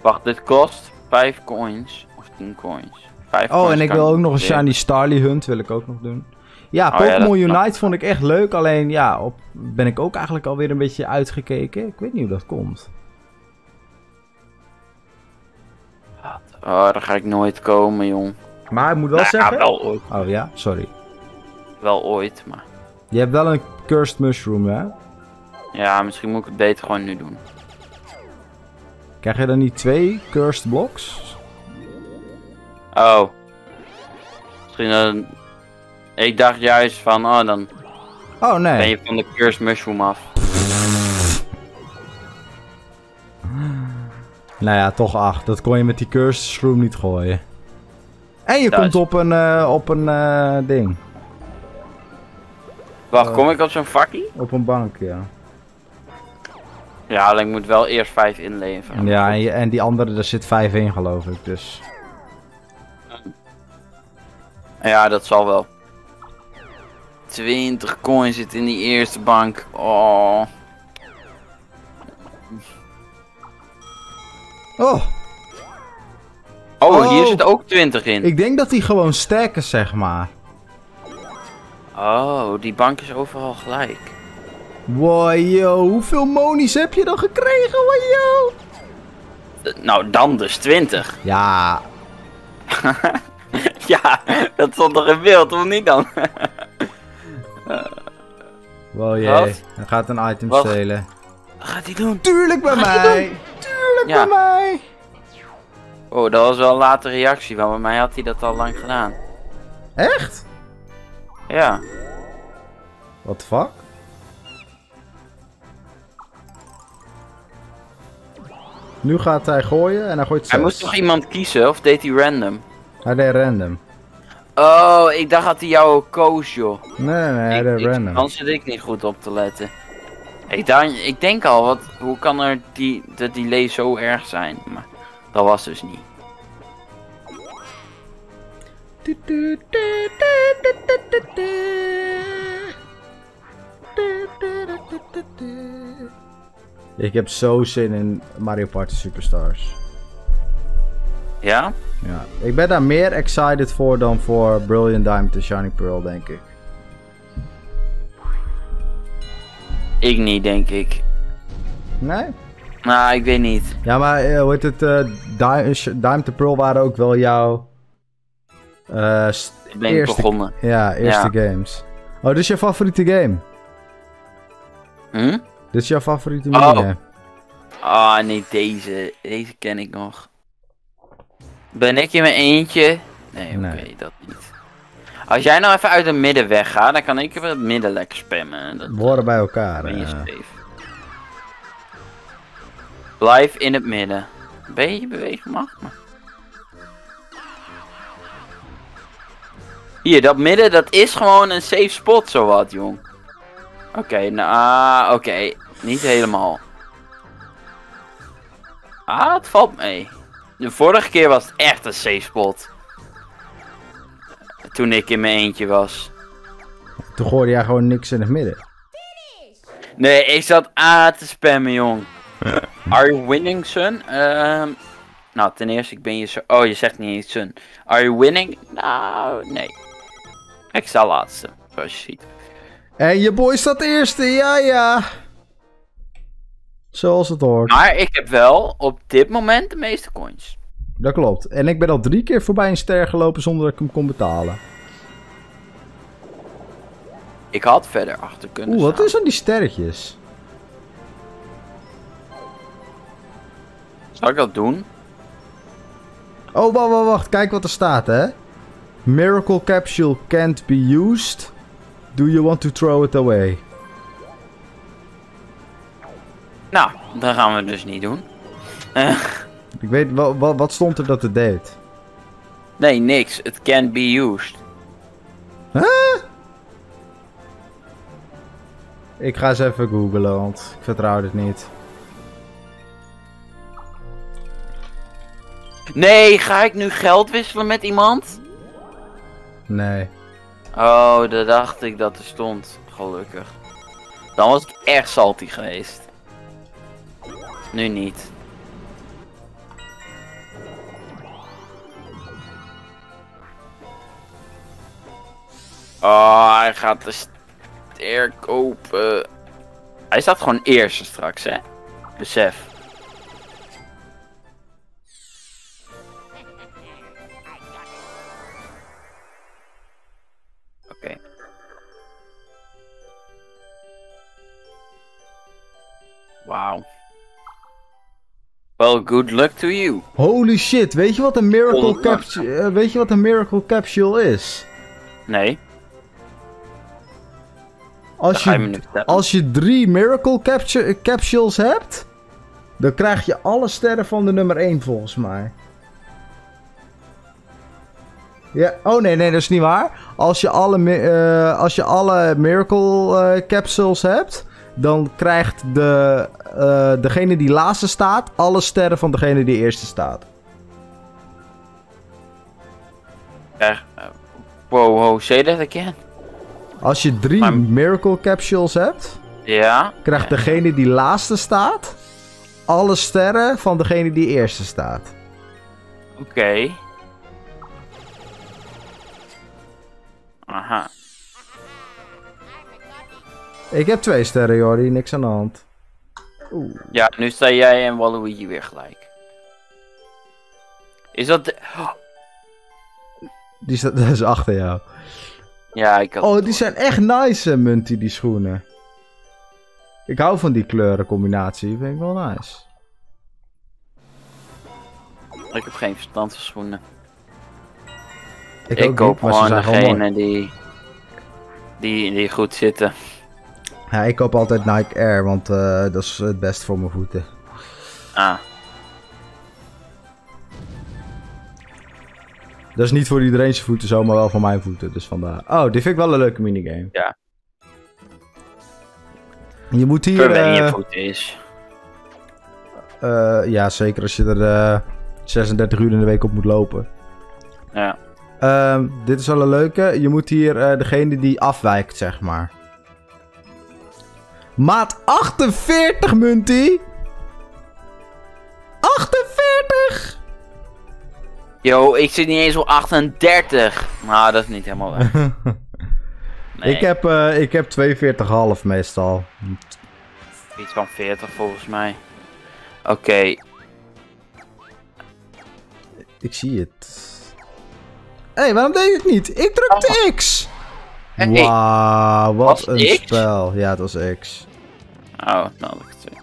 Wacht, dit kost 5 coins of 10 coins. 5 Oh, coins en ik wil ook nog een shiny Starly hunt. Wil ik ook nog doen. Ja, Oh ja, Pokémon Unite vond ik echt leuk. Alleen ja, op, ben ik ook eigenlijk alweer een beetje uitgekeken. Ik weet niet hoe dat komt. Oh, daar ga ik nooit komen, jong. Maar ik moet wel Nou, ja, zeggen... wel ooit. Oh ja, sorry. Wel ooit, maar... Je hebt wel een Cursed Mushroom, hè? Ja, misschien moet ik het beter gewoon nu doen. Krijg je dan niet twee Cursed Blocks? Oh. Misschien dan... Ik dacht juist van, oh, dan Oh Ben nee. je van de Curse Mushroom af. Nou ja, toch 8. Dat kon je met die cursed shroom niet gooien. En je Dat komt is- op een, eh, op een eh, ding. Wacht, kom ik op zo'n vakkie? Op een bank, ja. Ja, alleen ik moet wel eerst 5 inleveren. Ja, en, je- en die andere, daar zit 5 in geloof ik, dus... Ja, dat zal wel. 20 coins zit in die eerste bank. Oh. Oh, Oh, Oh. hier zit ook 20 in. ik denk dat die gewoon stacken, zeg maar. Oh, die bank is overal gelijk. Wow, yo, hoeveel monies heb je dan gekregen, wow, yo? Eh, Nou, dan dus 20. Ja, ja, dat stond toch in beeld, of niet dan? wow, jee. Wat? Hij gaat een item Wat? stelen. Wat gaat hij doen? Tuurlijk bij Wat mij! Tuurlijk Ja. bij mij! Oh, dat was wel een late reactie, want bij mij had hij dat al lang gedaan. Echt? Ja. What the fuck? Nu gaat hij gooien en hij gooit Hij zes. moest toch iemand kiezen, of deed hij random? Hij deed random. Oh, ik dacht dat hij jou koos, joh. Nee, nee, nee, hij Ik- deed ik- random. Dan zit ik niet goed op te letten. Ik, dan, ik denk al, wat, hoe kan er die, de delay zo erg zijn? Maar dat was dus niet. Ik heb zo zin in Mario Party Superstars. Ja? Ja, ik ben daar meer excited voor dan voor Brilliant Diamond en Shining Pearl, denk ik. Ik niet, denk ik. Nee? Nou, ik weet niet. Ja, maar eh, hoe heet het? Sh- Diamond en Pearl waren ook wel jouw... st- Ik ben Eerste- begonnen. ja, eerste games. Oh, dit is jouw favoriete game? Hm? Dit is jouw favoriete Oh. Ah, nee, deze. Deze ken ik nog. Ben ik in mijn eentje? Nee, oké, Nee. dat niet. Als jij nou even uit het midden weggaat, dan kan ik even het midden lekker spammen. Dat We horen bij elkaar. ben je eh. Blijf in het midden. Ben je bewegen mag? Maar... Hier, dat midden, dat is gewoon een safe spot, zowat, jong. Oké, nou, oké. Niet helemaal. Ah, het valt mee. De vorige keer was het echt een safe spot. Toen ik in mijn eentje was. Toen gooide jij gewoon niks in het midden. Nee, ik zat aan te spammen, jong. Are you winning, son? Ehm, nou, ten eerste, ik ben je zo... Oh, je zegt niet eens son. Are you winning? Nou, nee. Ik sta laatste, zoals je ziet. En je boy staat eerste, ja ja. Zoals het hoort. Maar ik heb wel op dit moment de meeste coins. Dat klopt. En ik ben al drie keer voorbij een ster gelopen zonder dat ik hem kon betalen. Ik had verder achter kunnen Oeh, wat is aan die sterretjes? Zal ik dat doen? Oh, wacht, wacht, wacht. Kijk wat er staat, hè. Miracle capsule can't be used. Do you want to throw it away? Nou, dat gaan we dus niet doen. Ik weet, wa- wa- wat stond er dat het deed? nee, niks. It can't be used. Huh? Ik ga eens even googlen, want ik vertrouw dit niet. Nee, ga ik nu geld wisselen met iemand? Nee. Oh, daar dacht ik dat er stond. Gelukkig. Dan was het echt salty geweest. Nu niet. Oh, hij gaat de ster kopen. Hij staat gewoon eerste straks, hè? Besef. Wauw. Well, good luck to you. Holy shit, weet je wat een miracle capsule, eh, weet je wat een miracle capsule is? Nee. Als je als je drie Miracle capture, Capsules hebt, dan krijg je alle sterren van de nummer 1 volgens mij. Ja, oh nee, nee, dat is niet waar. Als je alle, eh, als je alle Miracle eh, Capsules hebt, dan krijgt de, eh, degene die laatste staat alle sterren van degene die eerste staat. Krijg- eh, wow, wow, say that again. Als je drie Maar- Miracle Capsules hebt, Ja. krijgt degene die laatste staat alle sterren van degene die eerste staat. Oké. Aha. Ik heb twee sterren, Jordi, niks aan de hand. Ja, nu sta jij en Waluigi weer gelijk. Is dat de... Die staat dus achter jou. Ja, ik had... Oh, die zijn echt nice, eh, Munty, die schoenen. Ik hou van die kleurencombinatie, vind ik wel nice. Ik heb geen verstand van schoenen. Ik, Ik, koop gewoon degene die, die... Die goed zitten. Ja, ik koop altijd Nike Air, want eh, dat is het best voor mijn voeten. Ah. Dat is niet voor iedereen zijn voeten zo, maar wel voor mijn voeten, dus vandaar. Oh, dit vind ik wel een leuke minigame. Ja. Je moet hier... Verwen je eh, voet is. eh, ja, zeker als je er eh, 36 uur in de week op moet lopen. Ja. Ehm, dit is wel een leuke. Je moet hier eh, degene die afwijkt, zeg maar. Maat 48, Munty! 48! Yo, ik zit niet eens op 38. Nou, dat is niet helemaal waar. Nee, Ik heb, eh, ik heb 42,5 meestal. iets van 40 volgens mij. Oké, Ik zie het. Hé, hey, waarom deed je het niet? Ik drukte X! Hey, Wauw, wat was een X? spel. Ja, het was X. Oh, nou dat ik het zeg.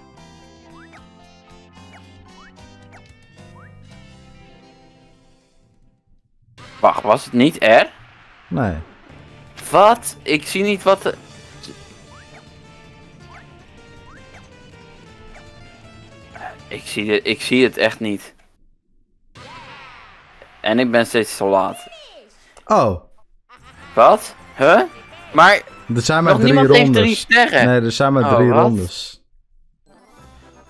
Wacht, was het niet R? Nee. Wat? Ik zie niet wat de... Ik zie, het, ik zie het echt niet. En ik ben steeds te laat. Oh, Wat? Huh? Maar er zijn maar nog drie niemand heeft drie rondes. sterren. Nee, er zijn maar Oh, drie wat? rondes.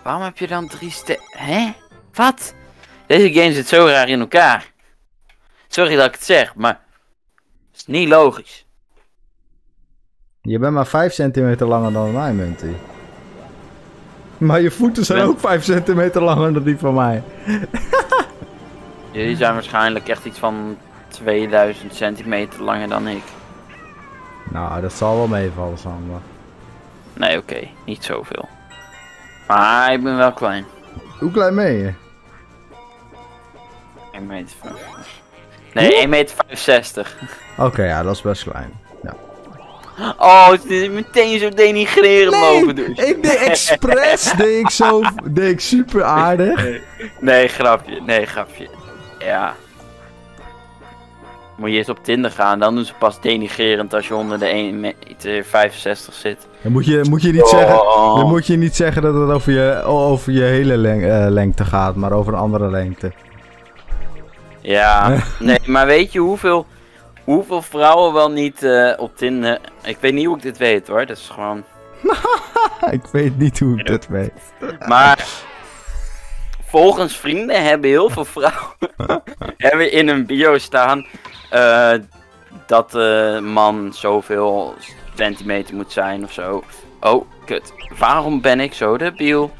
Waarom heb je dan drie sterren? Hè? Wat? Deze game zit zo raar in elkaar. Sorry dat ik het zeg, maar... Het is niet logisch. Je bent maar 5 centimeter langer dan mij, Munty. Maar je voeten zijn Ben- ook 5 centimeter langer dan die van mij. Jullie zijn waarschijnlijk echt iets van 2000 centimeter langer dan ik. Nou, dat zal wel meevallen, Sander. Nee, oké. Niet zoveel. Maar ik ben wel klein. Hoe klein ben je? 1 meter. Nee, 1 meter 65. Oké, ja, dat is best klein. Ja. Oh, het is meteen zo denigrerend lopen doen. ik deed expres, deed ik zo, deed ik super aardig. Nee, grapje. Nee, grapje. Ja. Moet je eens op Tinder gaan, dan doen ze pas denigrerend als je onder de 1 meter 65 zit. Dan moet je, moet je niet zeggen, Oh. dan moet je niet zeggen dat het over je, over je hele leng- eh, lengte gaat, maar over een andere lengte. Ja, nee, maar weet je hoeveel, hoeveel vrouwen wel niet eh, op Tinder... Ik weet niet hoe ik dit weet hoor, dat is gewoon... ik weet niet hoe ik dit weet. Maar volgens vrienden hebben heel veel vrouwen hebben in hun bio staan eh, dat de man zoveel centimeter moet zijn of zo. Oh, kut. Waarom ben ik zo debiel?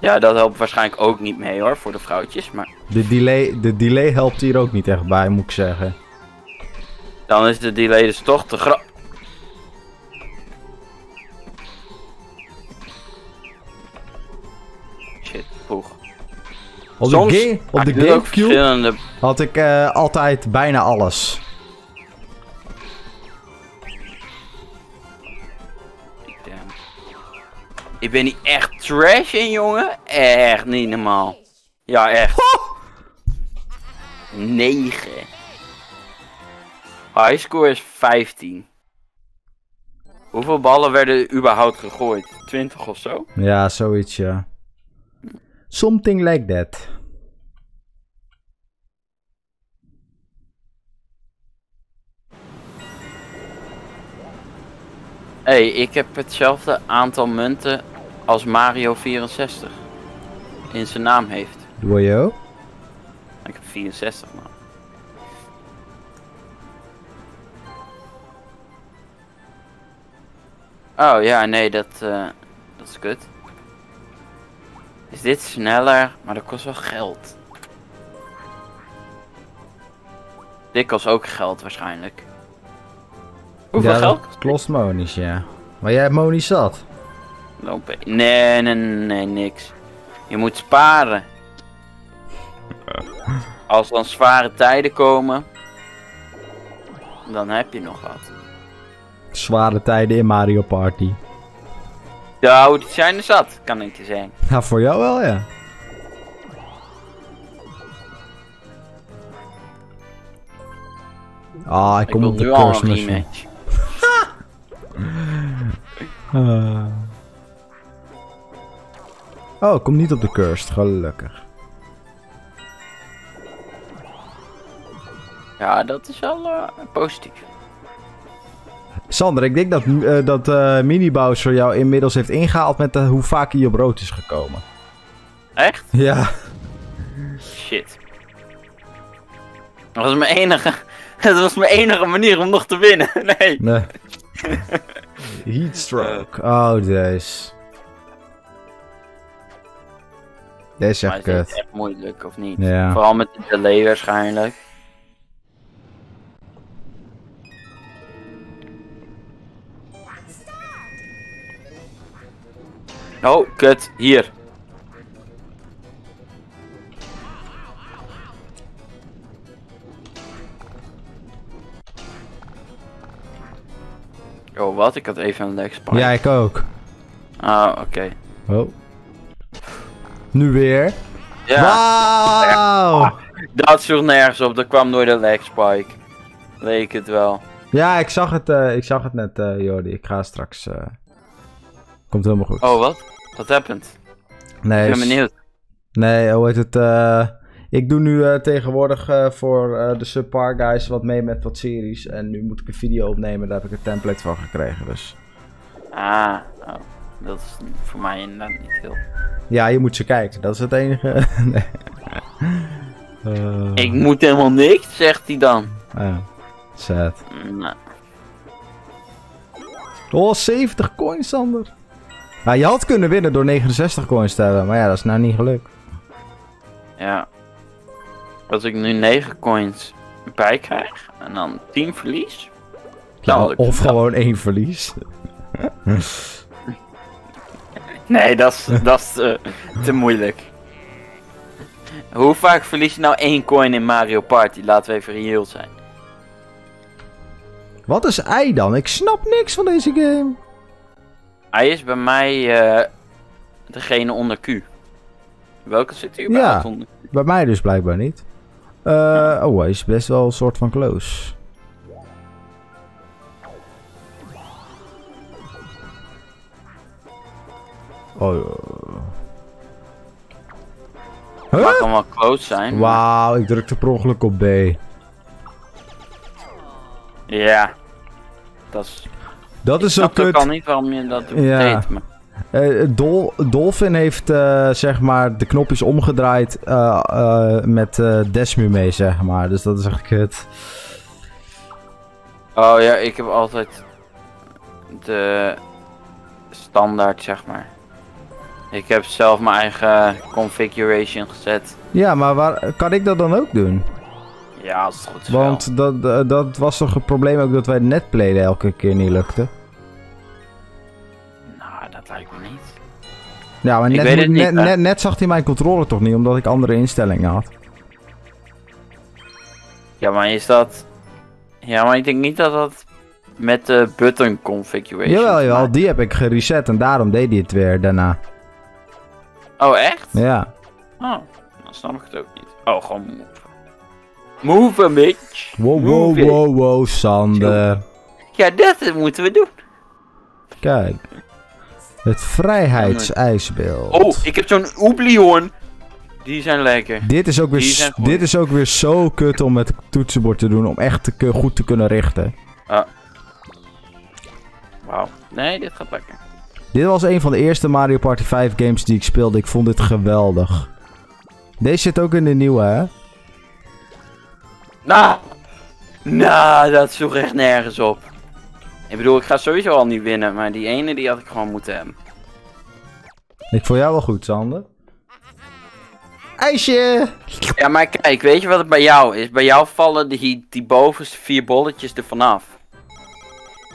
Ja, dat helpt waarschijnlijk ook niet mee hoor, voor de vrouwtjes. Maar De delay, de delay helpt hier ook niet echt bij, moet ik zeggen. dan is de delay dus toch te groot. Op de, Soms ga- op de ook Gamecube had ik eh, altijd bijna alles. Damn. Ik ben niet echt trash in, jongen. Echt niet normaal. Ja, echt. 9. Highscore is 15. Hoeveel ballen werden überhaupt gegooid? 20 of zo? Ja, zoiets, ja. Something like that. Hé, hey, ik heb hetzelfde aantal munten als Mario 64. In zijn naam heeft. Doe je ook? Ik heb 64 man. Oh ja, nee, dat, eh, dat is kut. Is dit sneller? Maar dat kost wel geld. Dit kost ook geld waarschijnlijk. Hoeveel ja, geld? Kost monies, ja. Maar jij hebt monies zat. Nee, nee, nee, niks. Je moet sparen. Als dan zware tijden komen, dan heb je nog wat. Zware tijden in Mario Party. Nou, die zijn er zat, kan ik je zeggen. Ja, voor jou wel, ja. Ah, ik kom op de al een mushroom. rematch. Ah. Oh, ik kom niet op de cursed, gelukkig. Ja, dat is wel eh, positief. Sander, ik denk dat, eh, dat eh, Mini Bowser jou inmiddels heeft ingehaald met eh, hoe vaak hij op rood is gekomen. Echt? Ja. Shit. Dat was mijn enige, dat was mijn enige manier om nog te winnen. Nee. Nee. Heatstroke. Oh, deze. Deze is echt het is kut. echt moeilijk, of niet? Ja. Vooral met de delay waarschijnlijk. Oh, kut. Hier. Oh, wat? Ik had even een leg spike. Ja, ik ook. Oh, oké. Oh. Nu weer. Ja, Wauw! dat sloeg nergens op. Dat kwam door de leg spike. Leek het wel. Ja, ik zag het, eh, ik zag het net, eh Jordi. Ik ga straks... eh, Komt helemaal goed. Oh, wat? Wat happened? nee, Ik ben benieuwd. Nee, hoe heet het? eh, ik doe nu eh, tegenwoordig eh, voor de Subpar Guys wat mee met wat series. En nu moet ik een video opnemen, daar heb ik een template van gekregen. Dus Ah, oh, dat is voor mij inderdaad niet heel. ja, je moet ze kijken. Dat is het enige. nee. Ik moet helemaal niks, zegt hij dan. ja, sad. Nou, Oh, 70 coins, Sander. Nou, je had kunnen winnen door 69 coins te hebben. Maar ja, dat is nou niet gelukt. ja. Als ik nu 9 coins bij krijg en dan 10 verlies. Ja, lukt of gewoon één verlies. Nee, dat is, dat is eh, te moeilijk. Hoe vaak verlies je nou één coin in Mario Party? Laten we even reëel zijn. Wat is ei dan? Ik snap niks van deze game. Hij is bij mij eh, degene onder Q. Welke zit überhaupt Ja. onder? Bij mij dus blijkbaar niet. Eh, oh, hij is best wel een soort van close. Oh. Huh? dan wel close zijn. maar- Wauw, ik drukte per ongeluk op B. Ja. Dat is... Dat is Ik zo snap ook kut. al niet waarom je dat doet. Ja. deed, maar- Eh, Dol Dolphin heeft eh, zeg maar de knopjes omgedraaid eh, met Desmu mee, zeg maar. Dus dat is echt kut. Oh ja, ik heb altijd de standaard, zeg maar. Ik heb zelf mijn eigen configuration gezet. Ja, maar waar, kan ik dat dan ook doen? Ja, als het goed is wel. Want dat, dat- dat was toch het probleem ook dat wij netplayen elke keer niet lukte. Nou, dat lijkt me niet. Ja, maar net, niet, net, net, net zag hij mijn controller toch niet, omdat ik andere instellingen had. Ja, maar is dat... Ja, maar ik denk niet dat dat met de button configuration Jawel, jawel, die heb ik gereset en daarom deed hij het weer daarna. Oh, echt? Ja. Oh, dan snap ik het ook niet. Oh, gewoon move. A bitch. Wow, wow, wow, wow, Sander. Ja, dat moeten we doen. Kijk. Het vrijheidsijsbeeld. Oh, ik heb zo'n Oeblihoorn. Die zijn lekker. Dit is, ook weer, dit is ook weer zo kut om met het toetsenbord te doen. Om echt te, goed te kunnen richten. Wauw. Nee, dit gaat lekker. Dit was een van de eerste Mario Party 5 games die ik speelde. Ik vond dit geweldig. Deze zit ook in de nieuwe, hè? Nou, nou, dat sloeg echt nergens op. Ik bedoel, ik ga sowieso al niet winnen, maar die ene die had ik gewoon moeten hebben. Ik vond jou wel goed, Sander. IJsje! Ja, maar kijk, weet je wat het bij jou is? Bij jou vallen die, die bovenste vier bolletjes er vanaf.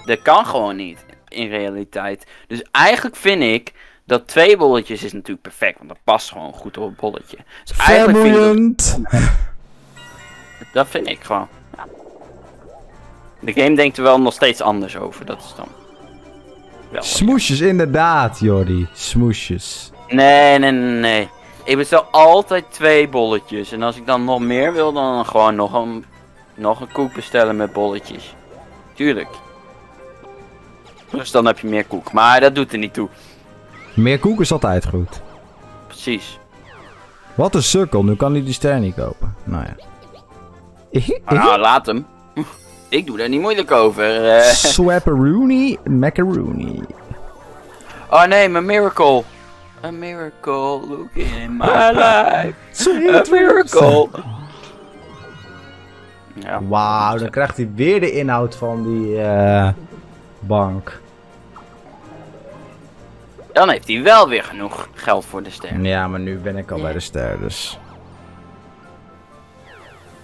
Dat kan gewoon niet, in realiteit. Dus eigenlijk vind ik dat twee bolletjes is natuurlijk perfect, want dat past gewoon goed op het bolletje. Dus eigenlijk vind ik dat, Vermoeiend! Dat vind ik gewoon. Ja. De game denkt er wel nog steeds anders over, dat is dan... Wel. Smoesjes, inderdaad, Jordi. Smoesjes. Nee, nee, nee, nee. Ik bestel altijd twee bolletjes. En als ik dan nog meer wil, dan gewoon nog een, nog een koek bestellen met bolletjes. Tuurlijk. Dus dan heb je meer koek. Maar dat doet er niet toe. Meer koek is altijd goed. Precies. Wat een sukkel, nu kan hij die ster niet kopen. Nou ja. Nou, laat hem. Ik doe daar niet moeilijk over. eh. Swapperoonie, macaroni. Oh nee, mijn miracle. A miracle look in my life. A miracle. Ja. Wauw, dan krijgt hij weer de inhoud van die eh, bank. Dan heeft hij wel weer genoeg geld voor de ster. Ja, maar nu ben ik al bij de ster, dus...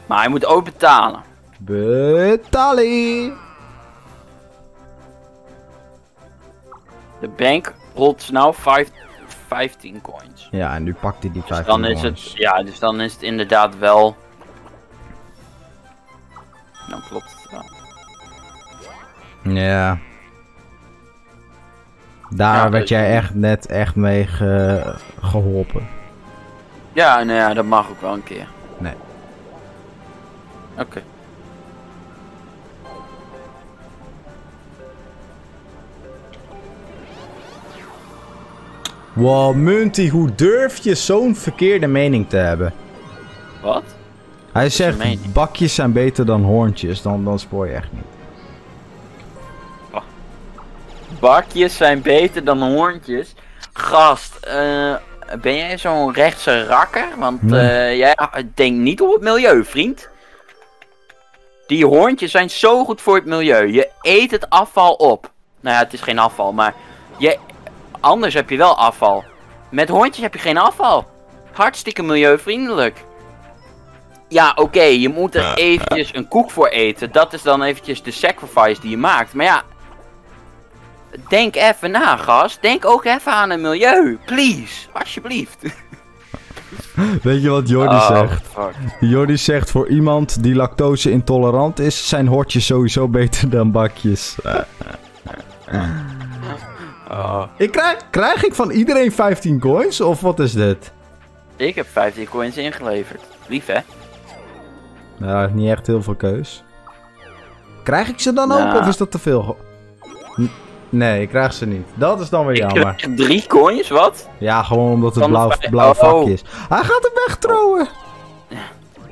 Maar hij moet ook betalen. Betalie! De bank rolt nou vijf, 15 coins. Ja, en nu pakt hij die Dus 15 dan is het, coins. ja, dus dan is het inderdaad wel. Dan klopt het wel. Ja. Daar Ja, werd dus- jij echt net echt mee ge- geholpen. Ja, nou ja, dat mag ook wel een keer. Nee. Oké. Wow, Munty, hoe durf je zo'n verkeerde mening te hebben? Wat? Hij zegt, bakjes zijn beter dan hoorntjes, dan, dan spoor je echt niet. Bakjes zijn beter dan hoorntjes. Gast, eh, ben jij zo'n rechtse rakker? Want Nee. eh, jij denkt niet op het milieu, vriend. Die hoorntjes zijn zo goed voor het milieu. Je eet het afval op. Nou ja, het is geen afval, maar je, anders heb je wel afval. Met hoorntjes heb je geen afval. Hartstikke milieuvriendelijk. Ja, oké, je moet er eventjes een koek voor eten. Dat is dan eventjes de sacrifice die je maakt. Maar ja, Denk even na, gast. Denk ook even aan het milieu. Please. Alsjeblieft. Weet je wat Jordi Oh, zegt? fuck. Jordi zegt voor iemand die lactose intolerant is, zijn hortjes sowieso beter dan bakjes. Oh. Ik krijg, krijg ik van iedereen 15 coins of wat is dit? Ik heb 15 coins ingeleverd. Lief, hè? Nou, niet echt heel veel keus. Krijg ik ze dan ook Nou. of is dat te veel? N- Nee, ik krijg ze niet. Dat is dan weer Ik jammer. krijg drie coins, wat? Ja, gewoon omdat het Van blauw, blauw oh. vakje is. Hij gaat hem wegtrouwen.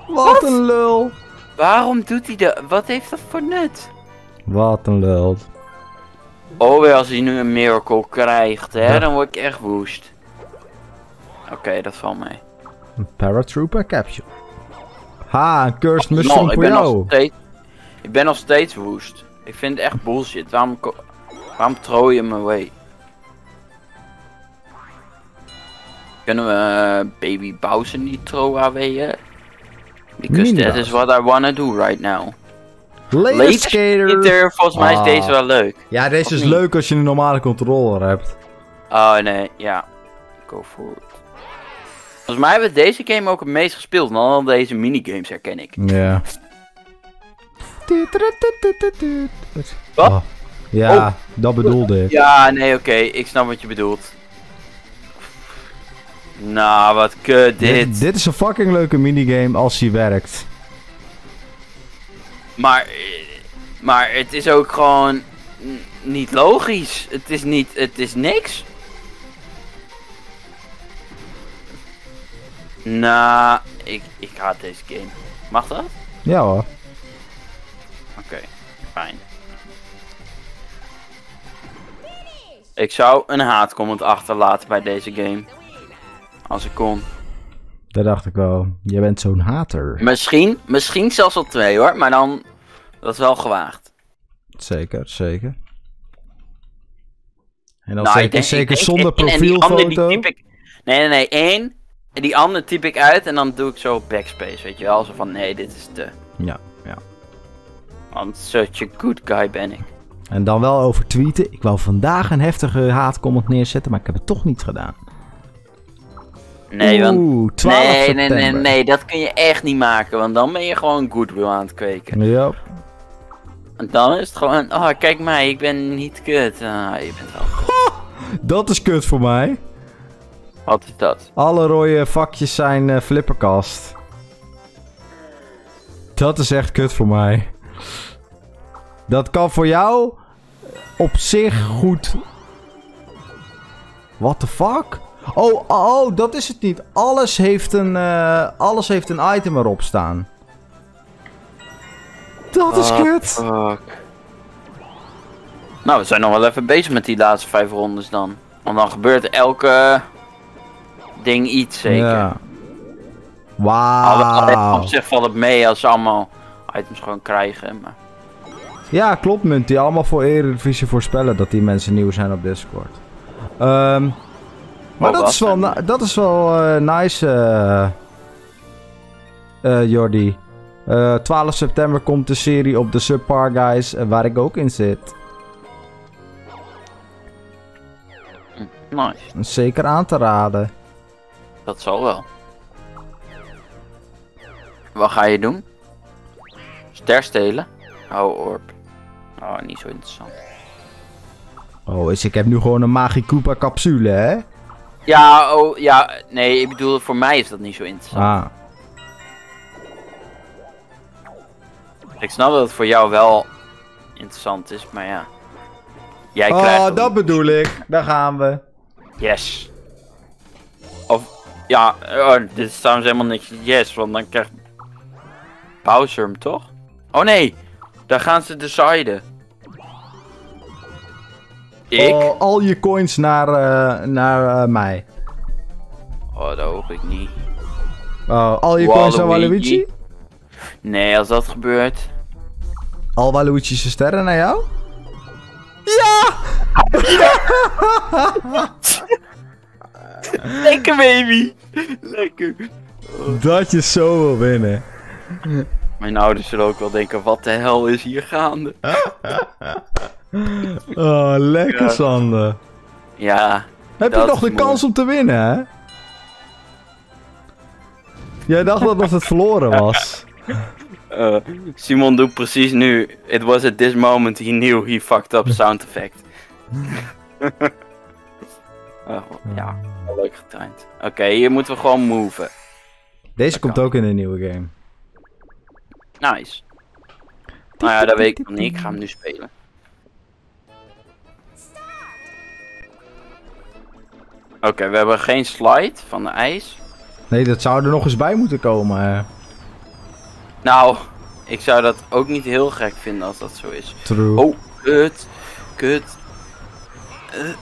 Wat een lul. Waarom doet hij dat? Wat heeft dat voor nut? Wat een lul. Oh, als hij nu een miracle krijgt, hè? Ja. Dan word ik echt woest. Oké, dat valt mee. Een paratrooper capsule. Ha, een cursed Nou, mushroom ik ben nog jou. steeds... Ik ben nog steeds woest. Ik vind het echt bullshit. Waarom, waarom trooi je me away? Kunnen we eh, baby Bowser niet throw away? Because that is what I wanna do right now. Laser skater. Skater, volgens mij is Ah. deze wel leuk. Ja, deze Of is niet? leuk als je een normale controller hebt. Oh nee, ja. Go for it. Volgens mij hebben we deze game ook het meest gespeeld. En al deze minigames herken ik. Ja. Wat? Oh. Ja, Oh. dat bedoelde ik. Ja, nee, oké. Ik snap wat je bedoelt. Nou, wat kut dit. Dit, dit is een fucking leuke minigame als hij werkt. Maar, maar het is ook gewoon... niet logisch. Het is niet, het is niks. Nou, ik, ik haat deze game. Mag dat? Ja hoor. Oké, fijn. Ik zou een haatcomment achterlaten bij deze game. Als ik kon. Dat dacht ik wel. Jij bent zo'n hater. Misschien, misschien zelfs al twee hoor, maar dan. Dat is wel gewaagd. Zeker, zeker. En dan Nou, ik zeker, denk- zeker ik- zonder en profielfoto. ik, nee, nee, nee, één. En die andere typ ik uit en dan doe ik zo backspace, weet je wel. Zo van, nee, dit is te... Ja, ja. Want such a good guy ben ik. En dan wel over tweeten. Ik wou vandaag een heftige haatcomment neerzetten, maar ik heb het toch niet gedaan. Nee, want... Oeh, 12 Nee, nee, nee, nee, dat kun je echt niet maken, want dan ben je gewoon goodwill aan het kweken. Ja. En dan is het gewoon, oh, kijk mij, ik ben niet kut. Ah, je bent wel kut. Dat is kut voor mij. Wat is dat? Alle rode vakjes zijn eh, flipperkast. Dat is echt kut voor mij. Dat kan voor jou op zich goed. What the fuck? Oh, oh, dat is het niet. Alles heeft een, eh, alles heeft een item erop staan. Dat is kut. Fuck. Nou, we zijn nog wel even bezig met die laatste vijf rondes dan. Want dan gebeurt elke ding iets zeker. Ja. Wauw. op zich valt het mee als ze allemaal items gewoon krijgen. Maar... Ja, klopt, Munt. Die allemaal voor Eredivisie voorspellen dat die mensen nieuw zijn op Discord. Ehm, maar Oh, dat, is wel, na- dat is wel eh, nice, eh eh, Jordi. Eh, 12 september komt de serie op de Subpar Guys, eh, waar ik ook in zit. Nice, Zeker aan te raden. dat zal wel. Wat ga je doen? Ster stelen? Oh, orb. Oh, niet zo interessant. Oh, dus ik heb nu gewoon een Magikoopa capsule, hè? Ja, oh, ja, nee, ik bedoel, voor mij is dat niet zo interessant. Ah, Ik snap dat het voor jou wel interessant is, maar ja. Jij krijgt oh dat bedoel ik. Daar gaan we. Yes. Of, ja, oh, dit is trouwens helemaal niks yes, want dan krijgt Bowser hem toch? Oh nee, daar gaan ze deciden. Ik? Oh, al je coins naar, eh, naar eh, mij. Oh, dat hoop ik niet. Oh, al je coins naar Waluigi. Waluigi? Nee, als dat gebeurt. Al Waluigi's sterren naar jou? Ja! Lekker baby! Lekker. Dat je zo wil winnen. Mijn ouders zullen ook wel denken, wat de hel is hier gaande? Oh, lekker Ja. Sander. Ja, Heb je nog de mooi. kans om te winnen, hè? Jij dacht dat het verloren was. eh, Simon doet precies nu. It was at this moment he knew he fucked up sound effect. Oh, ja, leuk getimed. Oké, hier moeten we gewoon moven. Deze komt ook in een nieuwe game. Nice. Nou ja, dat weet ik nog niet. Ik ga hem nu spelen. Oké, we hebben geen slide van de ijs. Nee, dat zou er nog eens bij moeten komen. hè. Nou, ik zou dat ook niet heel gek vinden als dat zo is. True. Oh, kut. Kut. Eh, eh,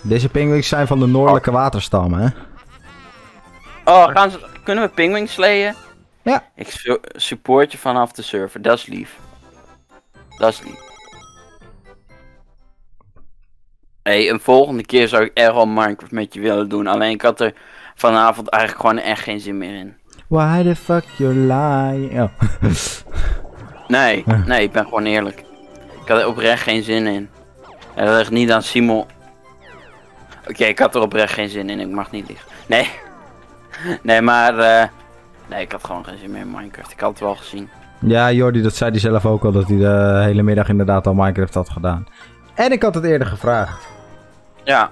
Deze penguins zijn van de noordelijke waterstam, hè? Oh, gaan ze, kunnen we pingwing slayen? Ja. Ik su- support je vanaf de server, dat is lief. Dat is lief. Hey, een volgende keer zou ik echt wel Minecraft met je willen doen. Alleen ik had er vanavond eigenlijk gewoon echt geen zin meer in. Why the fuck you lie? Oh. Nee, nee, ik ben gewoon eerlijk. Ik had er oprecht geen zin in. En dat ligt niet aan Simon. Oké, ik had er oprecht geen zin in, ik mag niet liegen. Nee. Nee, maar... eh, nee, ik had gewoon geen zin meer in Minecraft. Ik had het wel gezien. Ja, Jordi, dat zei hij zelf ook al, dat hij de hele middag inderdaad al Minecraft had gedaan. En ik had het eerder gevraagd. Ja.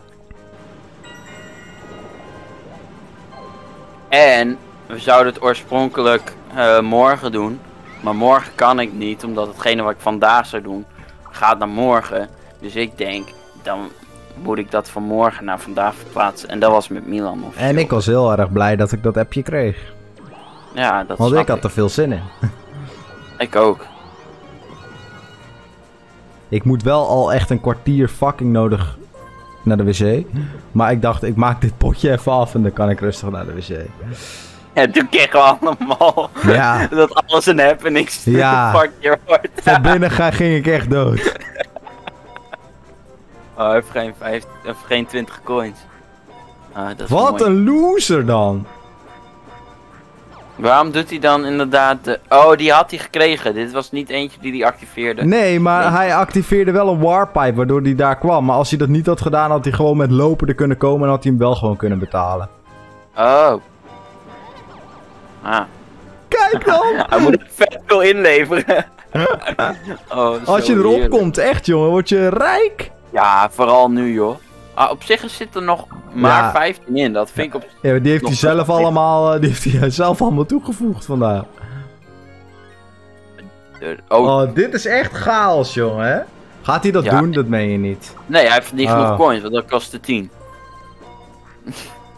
En we zouden het oorspronkelijk eh, morgen doen. Maar morgen kan ik niet, omdat hetgene wat ik vandaag zou doen, gaat naar morgen. Dus ik denk, dan moet ik dat van morgen naar vandaag verplaatsen. En dat was met Milan of En ik was heel erg blij dat ik dat appje kreeg. Ja, dat Want ik had er veel zin in. Ik ook. Ik moet wel al echt een kwartier fucking nodig naar de wc. Maar ik dacht, ik maak dit potje even af en dan kan ik rustig naar de wc. Ja, toen kregen we allemaal Ja. dat alles een happening Ja. vakje wordt. Van binnen ga, ging ik echt dood. Oh, hij heeft geen, vijf, hij heeft geen 20 coins. Ah, dat is Wat mooi. een loser dan. Waarom doet hij dan inderdaad de... Oh, die had hij gekregen. Dit was niet eentje die hij activeerde. Nee, maar Nee. hij activeerde wel een warpipe waardoor hij daar kwam. Maar als hij dat niet had gedaan, had hij gewoon met lopen er kunnen komen en had hij hem wel gewoon kunnen betalen. Oh. Ah. Kijk dan! Hij moet vet veel inleveren. oh, Als je erop komt, echt jongen, word je rijk. Ja, vooral nu joh. Ah, op zich zit er nog maar Ja. 15 in. Dat vind ik op Ja, maar die heeft hij zelf wel. allemaal, eh, die heeft hij zelf allemaal toegevoegd vandaag. Oh, Oh, dit is echt chaos, jongen, hè? Gaat hij dat Ja. doen? Dat meen je niet. nee, hij heeft niet genoeg Oh. coins, want dat kostte 10.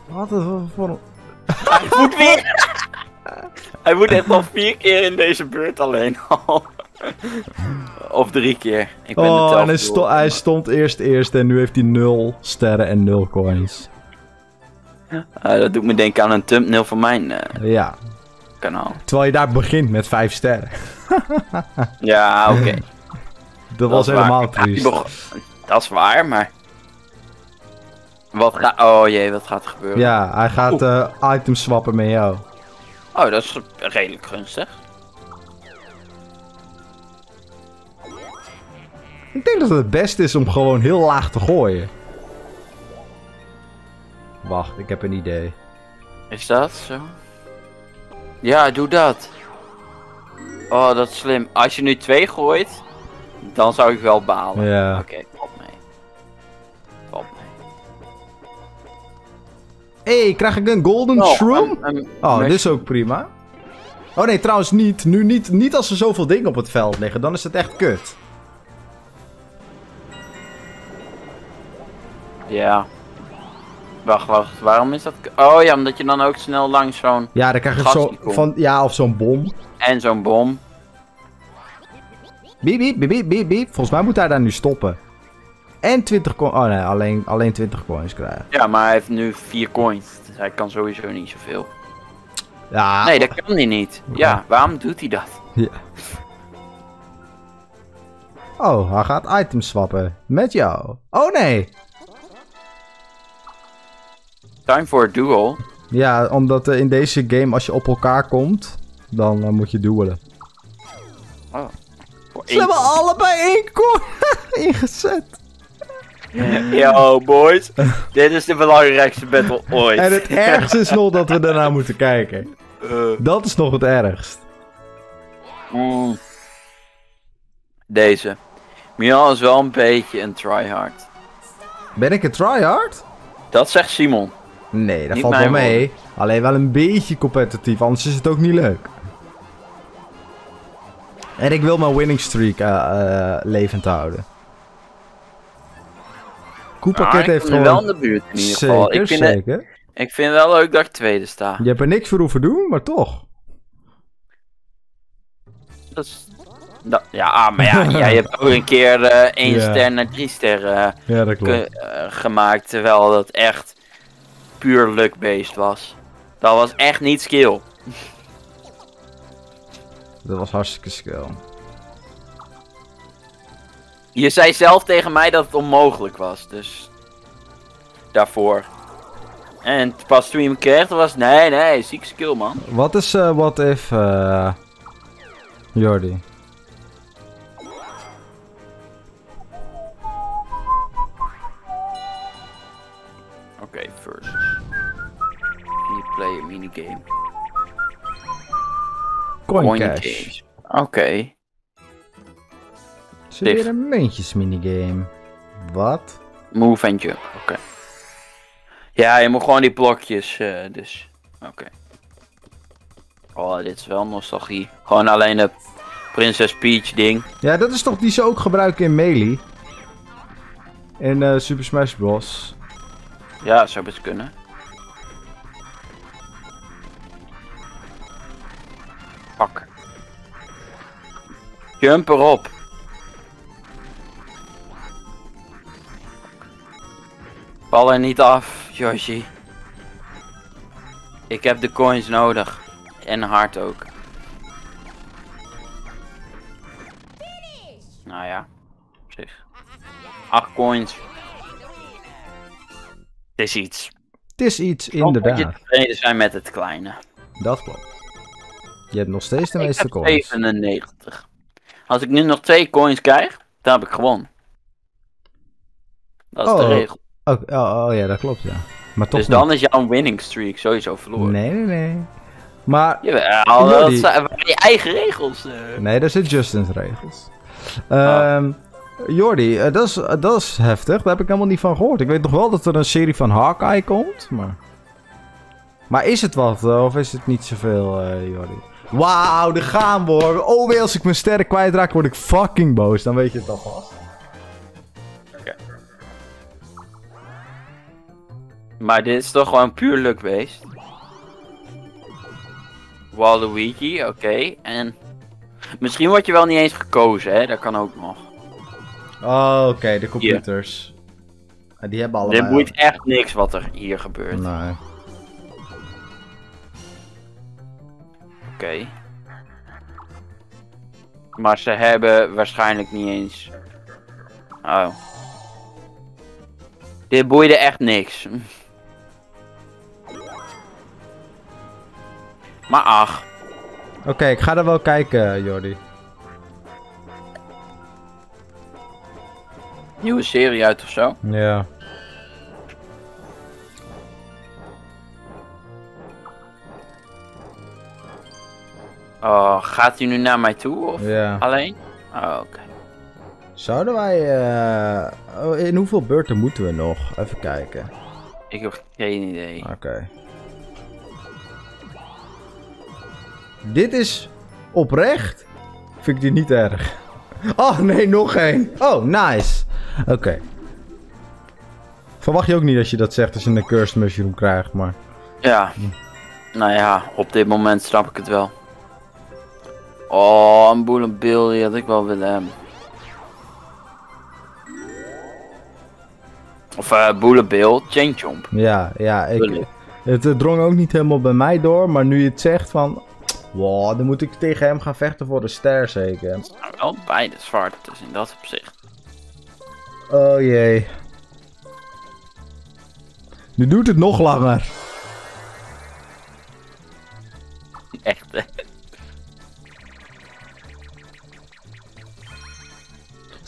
Wat een voor... Hij moet weer. hij moet echt al vier keer in deze beurt alleen al. of drie keer. Ik ben Oh, en hij, sto- stond eerst eerst en nu heeft hij 0 sterren en 0 coins. Ah, dat doet me denken aan een thumbnail van mijn eh, Ja. kanaal. Terwijl je daar begint met 5 sterren. Ja, oké. Dat, was waar. helemaal die triest. Dat is waar, maar... Wat gaat... Oh jee, wat gaat er gebeuren? Ja, hij gaat eh items swappen met jou. Oh, dat is redelijk gunstig. Ik denk dat het het beste is om gewoon heel laag te gooien. Wacht, ik heb een idee. Is dat zo? Ja, doe dat. Oh, dat is slim. Als je nu twee gooit, dan zou ik wel balen. Ja. Oké, mee. Valt mee. Hé, hey, krijg ik een golden Oh, shroom? een- een Oh, dit is ook prima. Oh nee, trouwens niet. Nu niet, niet als er zoveel dingen op het veld liggen. Dan is het echt kut. Ja. Wacht, wacht. Waarom is dat... Oh ja, omdat je dan ook snel langs zo'n... Ja, dan krijg je zo van... Ja, of zo'n bom. En zo'n bom. Biep, biep, biep, biep. Volgens mij moet hij daar nu stoppen. En 20 coins. Oh nee, alleen, alleen 20 coins krijgen. Ja, maar hij heeft nu vier coins. Dus hij kan sowieso niet zoveel. Ja. Nee, dat kan hij niet. Ja, waarom doet hij dat? Ja. Oh, hij gaat items swappen. Met jou. Oh nee. Time for a duel. Ja, omdat eh, in deze game als je op elkaar komt, dan eh, moet je duelen. Oh. Ze hebben allebei één coin ingezet. Yo, boys. Dit is de belangrijkste battle ooit. En het ergste is nog dat we daarna moeten kijken. Eh, Dat is nog het ergst. mm. Deze. Milan is wel een beetje een tryhard. Ben ik een tryhard? Dat zegt Simon. Nee, dat Niet valt wel mee. Alleen wel een beetje competitief, anders is het ook niet leuk. En ik wil mijn winning streak eh, eh, levend houden. Ik heeft nu wel in gewoon... de buurt in ieder geval. Zeker, Ik vind, het, zeker. ik vind wel leuk dat ik tweede sta. Je hebt er niks voor hoeven doen, maar toch. Dat is... dat- ja, ah, maar ja, jij hebt ook een keer eh één ster naar drie sterren Ja, gemaakt, terwijl dat echt puur luck-based was. Dat was echt niet skill. Dat was hartstikke skill. Je zei zelf tegen mij dat het onmogelijk was, dus daarvoor. En pas toen je hem kreeg, was nee, nee, ziek skill man. Wat is eh what if, eh Jordi? Play a minigame? Coin, Coin cash. Oké. Is er weer een muntjes minigame? Wat? Move and jump, oké. Ja, je moet gewoon die blokjes, eh, dus. Oké. Oh, dit is wel nostalgie. Gewoon alleen de Princess Peach ding. Ja, dat is toch die ze ook gebruiken in Melee. In eh, Super Smash Bros. Ja, zou best kunnen. Pak. Jump erop. Val er niet af, Yoshi. Ik heb de coins nodig. En hard ook. Nou ja, op zich. 8 coins. Het is iets. Het is iets, Dan moet je inderdaad. tevreden zijn met het kleine. Dat klopt. Je hebt nog steeds de Ik meeste coins. 97. Als ik nu nog twee coins krijg, dan heb ik gewonnen. Dat is de Oh. regel. Oh, oh, oh ja, dat klopt, ja. Maar toch Dus dan is jouw winning streak sowieso verloren. Nee, nee, nee. Maar, Jawel, dat Jordi. zijn je eigen regels. eh. nee, daar zit Justin's regels. Oh. Ehm Jordi, eh, dat, is, eh, dat is heftig. Daar heb ik helemaal niet van gehoord. Ik weet nog wel dat er een serie van Hawkeye komt, maar... Maar is het wat, of is het niet zoveel, Jordi? Wauw, daar gaan we hoor. Oh, weer als ik mijn sterren kwijtraak, word ik fucking boos. Dan weet je het alvast. Maar dit is toch gewoon puur luck based. Waluigi, oké. En misschien word je wel niet eens gekozen, hè? Dat kan ook nog. Oh, oké, de computers. Die hebben allemaal... Dit boeit echt niks wat er hier gebeurt. Nee. Oké. Maar ze hebben waarschijnlijk niet eens. Oh. Dit boeide echt niks. Maar ach, Oké, ik ga er wel kijken, Jordi. nieuwe serie uit of zo. Ja. Oh, gaat hij nu naar mij toe of Ja. alleen? Oh, oké. Zouden wij... eh, oh, in hoeveel beurten moeten we nog? Even kijken. Ik heb geen idee. Oké. Dit is oprecht. Vind ik die niet erg. Oh nee, nog één. Oh, nice. Oké. Verwacht je ook niet dat je dat zegt als je een cursed mushroom krijgt, maar... Ja. Nou ja, op dit moment snap ik het wel. Oh, een Bill, die had ik wel willen hebben. Of eh Boele Bill, Chain Chomp. Ja, ja, ik, het eh, drong ook niet helemaal bij mij door, maar nu je het zegt van... Wow, dan moet ik tegen hem gaan vechten voor de ster zeker. Nou, wel beide zwart, dus in dat opzicht. Oh jee. Nu doet het nog langer. Echt, hè.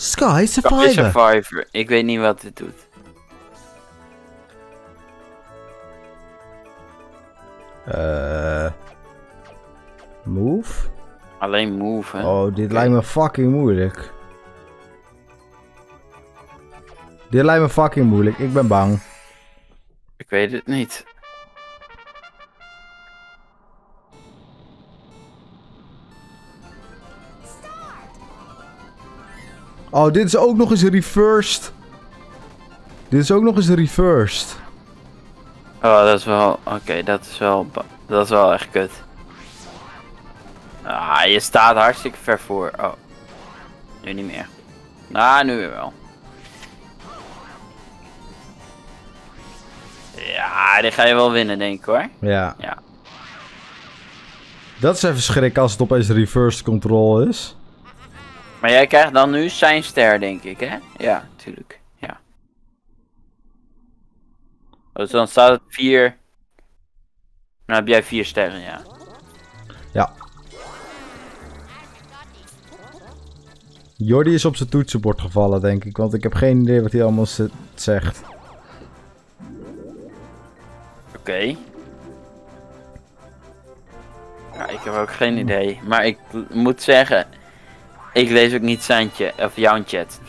Sky Sky Survivor. Survivor. Ik weet niet wat dit doet. Eh move? Alleen move, hè. Oh, dit lijkt me fucking moeilijk. Dit lijkt me fucking moeilijk. Ik ben bang. Ik weet het niet. Oh, dit is ook nog eens reversed. Dit is ook nog eens reversed. Oh, dat is wel... Oké, dat is wel... Dat is wel echt kut. Ah, je staat hartstikke ver voor. Oh. Nu niet meer. Nou, nu weer wel. Ja, dit ga je wel winnen, denk ik hoor. Ja. Ja. Dat is even schrik als het opeens reversed control is. Maar jij krijgt dan nu zijn ster, denk ik, hè? Ja, tuurlijk. Ja. Dus dan staat het 4. Dan heb jij vier sterren, ja. Ja. Jordi is op zijn toetsenbord gevallen, denk ik. Want ik heb geen idee wat hij allemaal zegt. Oké. Ja, ik heb ook geen idee. Maar ik moet zeggen, ik lees ook niet zijn chat, of jouw chat.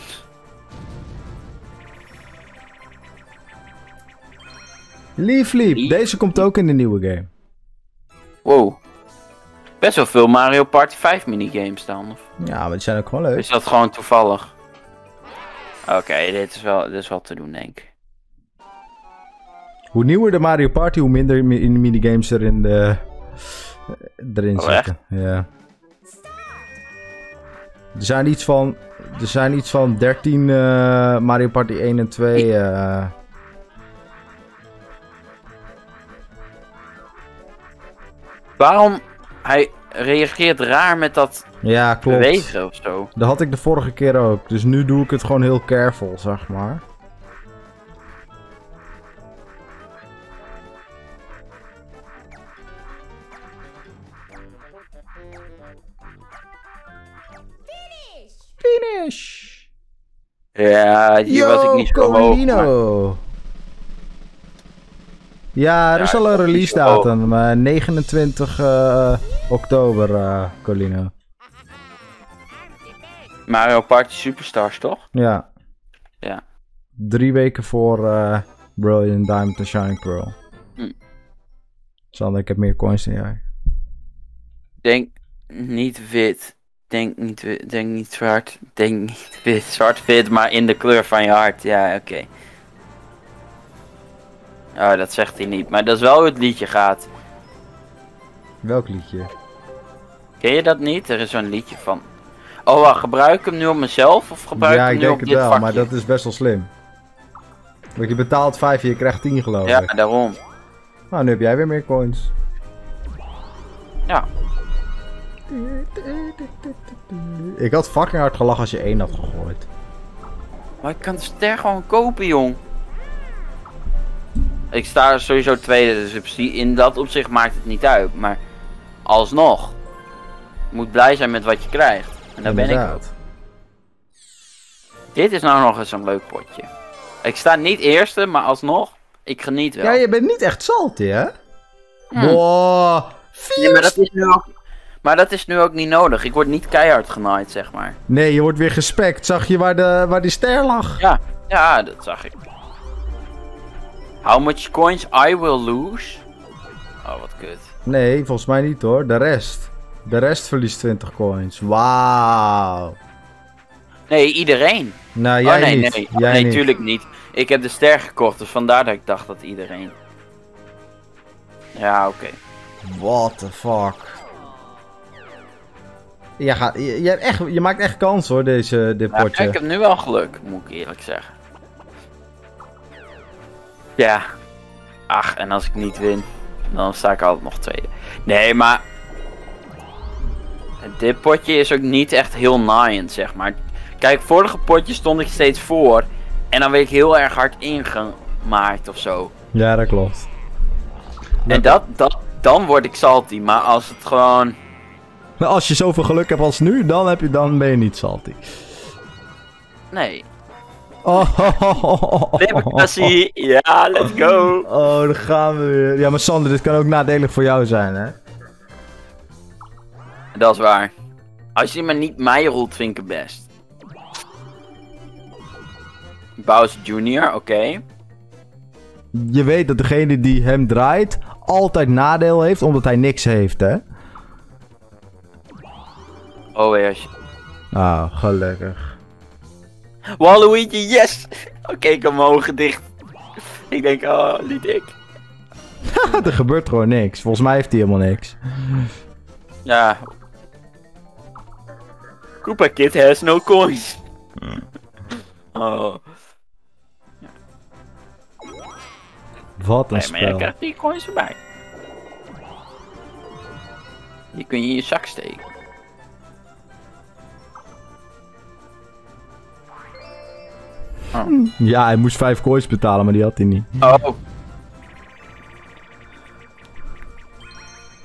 Leaf Leap. Deze komt ook in de nieuwe game. Wow. Best wel veel Mario Party 5 minigames dan. Of... Ja, maar die zijn ook gewoon leuk. Is dat gewoon toevallig? Oké, dit, is wel, dit is wel te doen, denk ik. Hoe nieuwer de Mario Party, hoe minder mi- in minigames er in de, erin Oh, echt? zitten. Ja. Er zijn iets van, er zijn iets van 13 eh, Mario Party 1 en 2. eh, Waarom? Hij reageert raar met dat ja, klopt. bewegen of zo. Dat had ik de vorige keer ook. Dus nu doe ik het gewoon heel careful, zeg maar. Finish! Ja, hier was ik niet zo hoog. maar-. Ja, er is al een ik release datum. eh, 29 eh, oktober, eh, Colino. Mario Party Superstars, toch? Ja. Ja. Drie weken voor Brilliant Diamond en Shining Pearl. Hm. Sander, ik heb meer coins dan jij. Denk niet wit. Denk niet wit. Denk niet zwart. Denk niet wit. Zwart-wit, maar in de kleur van je hart. Ja, oké. Oh, dat zegt hij niet. Maar dat is wel hoe het liedje gaat. Welk liedje? Ken je dat niet? Er is zo'n liedje van. Oh, wacht. Gebruik ik hem nu op mezelf? Of gebruik ja, ik ik hem nu denk op het dit wel, vakje? maar dat is best wel slim. Want je betaalt 5 en je krijgt 10 geloof Ja, ik. daarom. Nou, nu heb jij weer meer coins. Ja. Ik had fucking hard gelachen als je 1 had gegooid. Maar ik kan de ster gewoon kopen, jong. Ik sta sowieso tweede, dus in principe- in dat opzicht maakt het niet uit. Maar alsnog. Je moet blij zijn met wat je krijgt. En daar ben ik ook. Dit is nou nog eens een leuk potje. Ik sta niet eerste, maar alsnog, ik geniet wel. Ja, je bent niet echt salty, hè? Hm. Wow, vier Nee, maar dat is nu ook... Maar dat is nu ook niet nodig. Ik word niet keihard genaaid, zeg maar. Nee, je wordt weer gespekt. Zag je waar, de, waar die ster lag? Ja, ja, dat zag ik. How much coins I will lose? Oh, wat kut. Nee, volgens mij niet hoor. De rest. De rest verliest 20 coins. Wauw. Nee, iedereen. Nou, jij oh nee, niet. nee. Jij nee, niet. tuurlijk niet. Ik heb de ster gekocht, dus vandaar dat ik dacht dat iedereen. Ja, oké. What the fuck. Ja, ga, je, je, hebt echt, je maakt echt kans hoor, deze, dit Ja, potje. ik heb nu wel geluk, moet ik eerlijk zeggen. Ja. Ach, en als ik niet win, dan sta ik altijd nog tweede. Nee, maar... Dit potje is ook niet echt heel naaiend, zeg maar. Kijk, vorige potje stond ik steeds voor. En dan werd ik heel erg hard ingemaakt of zo. Ja, dat klopt. En dat, dat, dan word ik salty. Maar als het gewoon... Als je zoveel geluk hebt als nu, dan, heb je, dan ben je niet salty. Nee. Oh, Democratie, ja, let's go. Oh, daar gaan we weer. Ja, maar Sander, dit kan ook nadelig voor jou zijn, hè? Dat is waar. Als je me niet mij roelt, vind ik het best. Bowser Jr., oké. Je weet dat degene die hem draait altijd nadeel heeft, omdat hij niks heeft, hè? Oh, je- Ah, gelukkig. Waluigi, yes! Oké, ik heb mijn ogen dicht. Ik denk, oh, niet ik. er gebeurt gewoon niks. Volgens mij heeft hij helemaal niks. Ja. Koopa Kid has no coins. Oh, Wat een nee, maar jij spel. krijgt die coins erbij. Die kun je in je zak steken. Ja, hij moest vijf coins betalen, maar die had hij niet. Oh,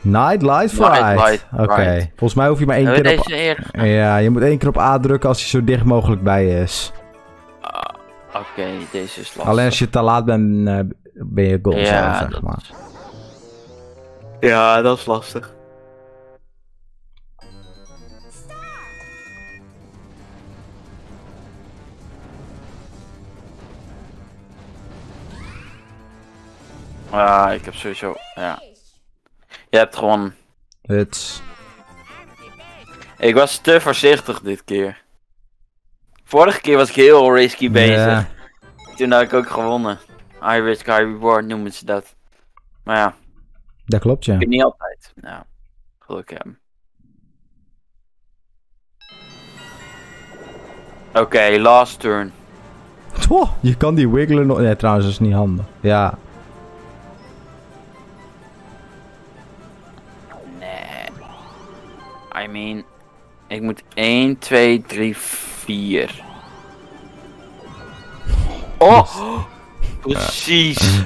Night Light Fright. Light Oké. Volgens mij hoef je maar één hebben keer op... eerder Ja, je moet één keer op A drukken als hij zo dicht mogelijk bij is. Ah, Oké, deze is lastig. Alleen als je te laat bent, eh, ben je goal ja, zeg maar. ja, dat is lastig. Ah, ik heb sowieso... Ja. Je hebt gewoon... Het... Ik was te voorzichtig dit keer. Vorige keer was ik heel risky bezig. Toen had ik ook gewonnen. High risk, high reward noemen ze dat. Maar ja, Dat klopt, ja. ik niet altijd. Nou, geluk hebben. Oké, last turn. Oh, je kan die wiggelen nog... Nee, trouwens, dat is niet handig. Ja. I mean, ik moet 1, 2, 3, 4. Oh! Precies.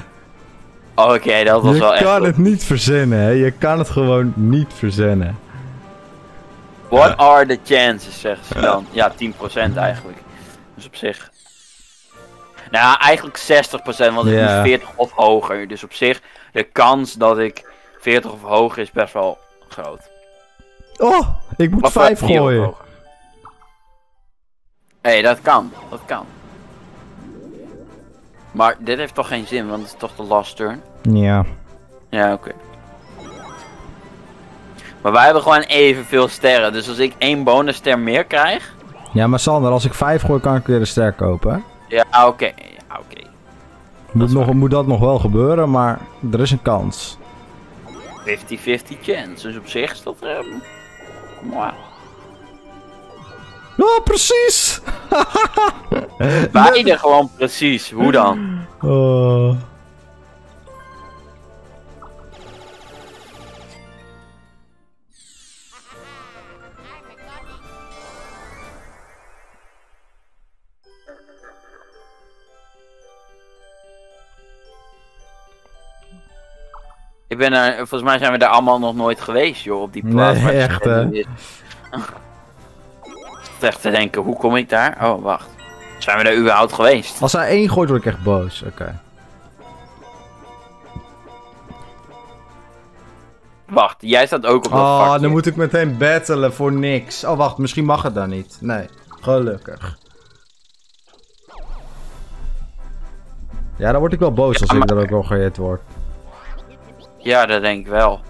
Oké, dat was Je wel echt. kan goed. het niet verzinnen, hè. Je kan het gewoon niet verzinnen. What are the chances, zeggen ze dan. Ja, 10% eigenlijk. Dus op zich. Nou, eigenlijk 60%, want ik moet 40 of hoger. Dus op zich, de kans dat ik 40 of hoger is best wel groot. Oh, ik moet Of, eh, vijf vier of gooien. hoger. Hé, hey, dat kan. Dat kan. Maar dit heeft toch geen zin, want het is toch de last turn. Ja. Ja, oké. Maar wij hebben gewoon evenveel sterren. Dus als ik één bonusster meer krijg. Ja, maar Sander, als ik vijf gooi, kan ik weer een ster kopen, hè? Ja, oké. Ja, oké. Moet, nog, moet dat nog wel gebeuren, maar er is een kans. 50-50 chance. Dus op zich is dat. mooi. Oh, precies! Beide gewoon precies. Hoe dan? Oh. Ik ben er, volgens mij zijn we daar allemaal nog nooit geweest, joh, op die plaats. Nee, echt. Ik zit echt te denken, hoe kom ik daar? Oh, wacht. Zijn we daar überhaupt geweest? Als hij één gooit, word ik echt boos. Oké. Wacht, jij staat ook op dat Oh, vakje. dan moet ik meteen battelen voor niks. Oh, wacht, misschien mag het dan niet. Nee, gelukkig. Ja, dan word ik wel boos als Ja, ik maar- er ook wel gehit word. Ja, dat denk ik wel.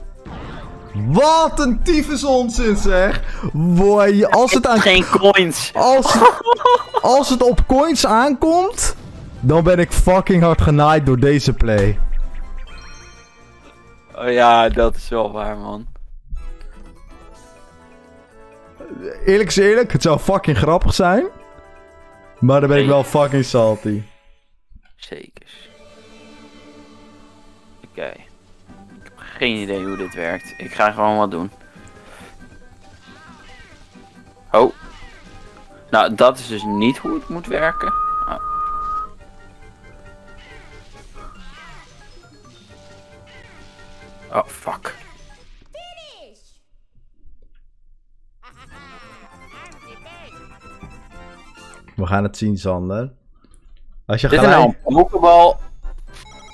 Wat een tyfus onzin zeg! Boy, als het aan Geen coins. Als, als het op coins aankomt, dan ben ik fucking hard genaaid door deze play. Oh ja, dat is wel waar, man. Eerlijk is eerlijk, het zou fucking grappig zijn. Maar dan ben ik wel fucking salty. Zeker. Oké. Geen idee hoe dit werkt. Ik ga gewoon wat doen. Oh. Nou, dat is dus niet hoe het moet werken. Oh. Oh, fuck. We gaan het zien, Sander. Als je Dit is nou een Pokéball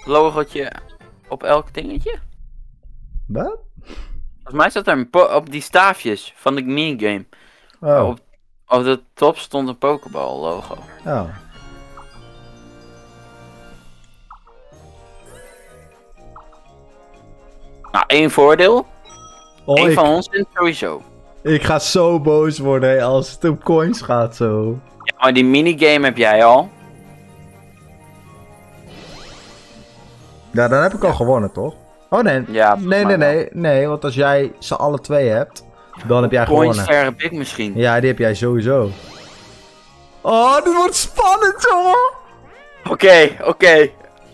logotje op elk dingetje? Wat? Volgens mij staat er een op die staafjes van de minigame. Oh. Op, op de top stond een Pokéball logo. oh. Nou, één voordeel. Oh, Eén ik, van ons wint sowieso. ik ga zo boos worden als het op coins gaat zo. Ja, maar die minigame heb jij al. Ja, dan heb ik al gewonnen, toch? Oh nee, Ja, nee, nee, nee, nee, want als jij ze alle twee hebt, dan heb jij Coins gewonnen. heb ik misschien. Ja, die heb jij sowieso. Oh, dit wordt spannend, jongen! Oké, oké.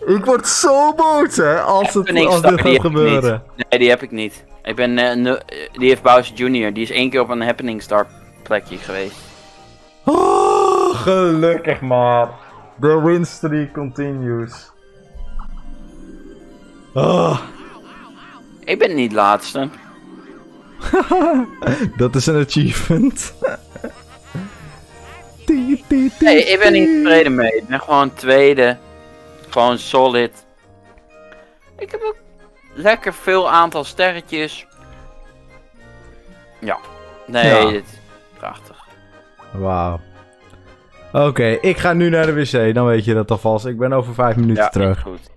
Ik word zo boos, hè, als, het, als dit gaat gebeuren. Nee, die heb ik niet. Ik ben, eh, eh, die heeft Bowser Jr. Die is één keer op een Happening Star plekje geweest. Oh, gelukkig, man. The win streak continues. Oh, Ik ben niet laatste. dat is een achievement. Nee, ik ben niet tevreden mee. Ik ben gewoon tweede. Gewoon solid. Ik heb ook lekker veel aantal sterretjes. Ja. Nee, Ja. dit is prachtig. Wauw. Oké, ik ga nu naar de wc, dan weet je dat alvast. Ik ben over vijf minuten Ja, terug. goed.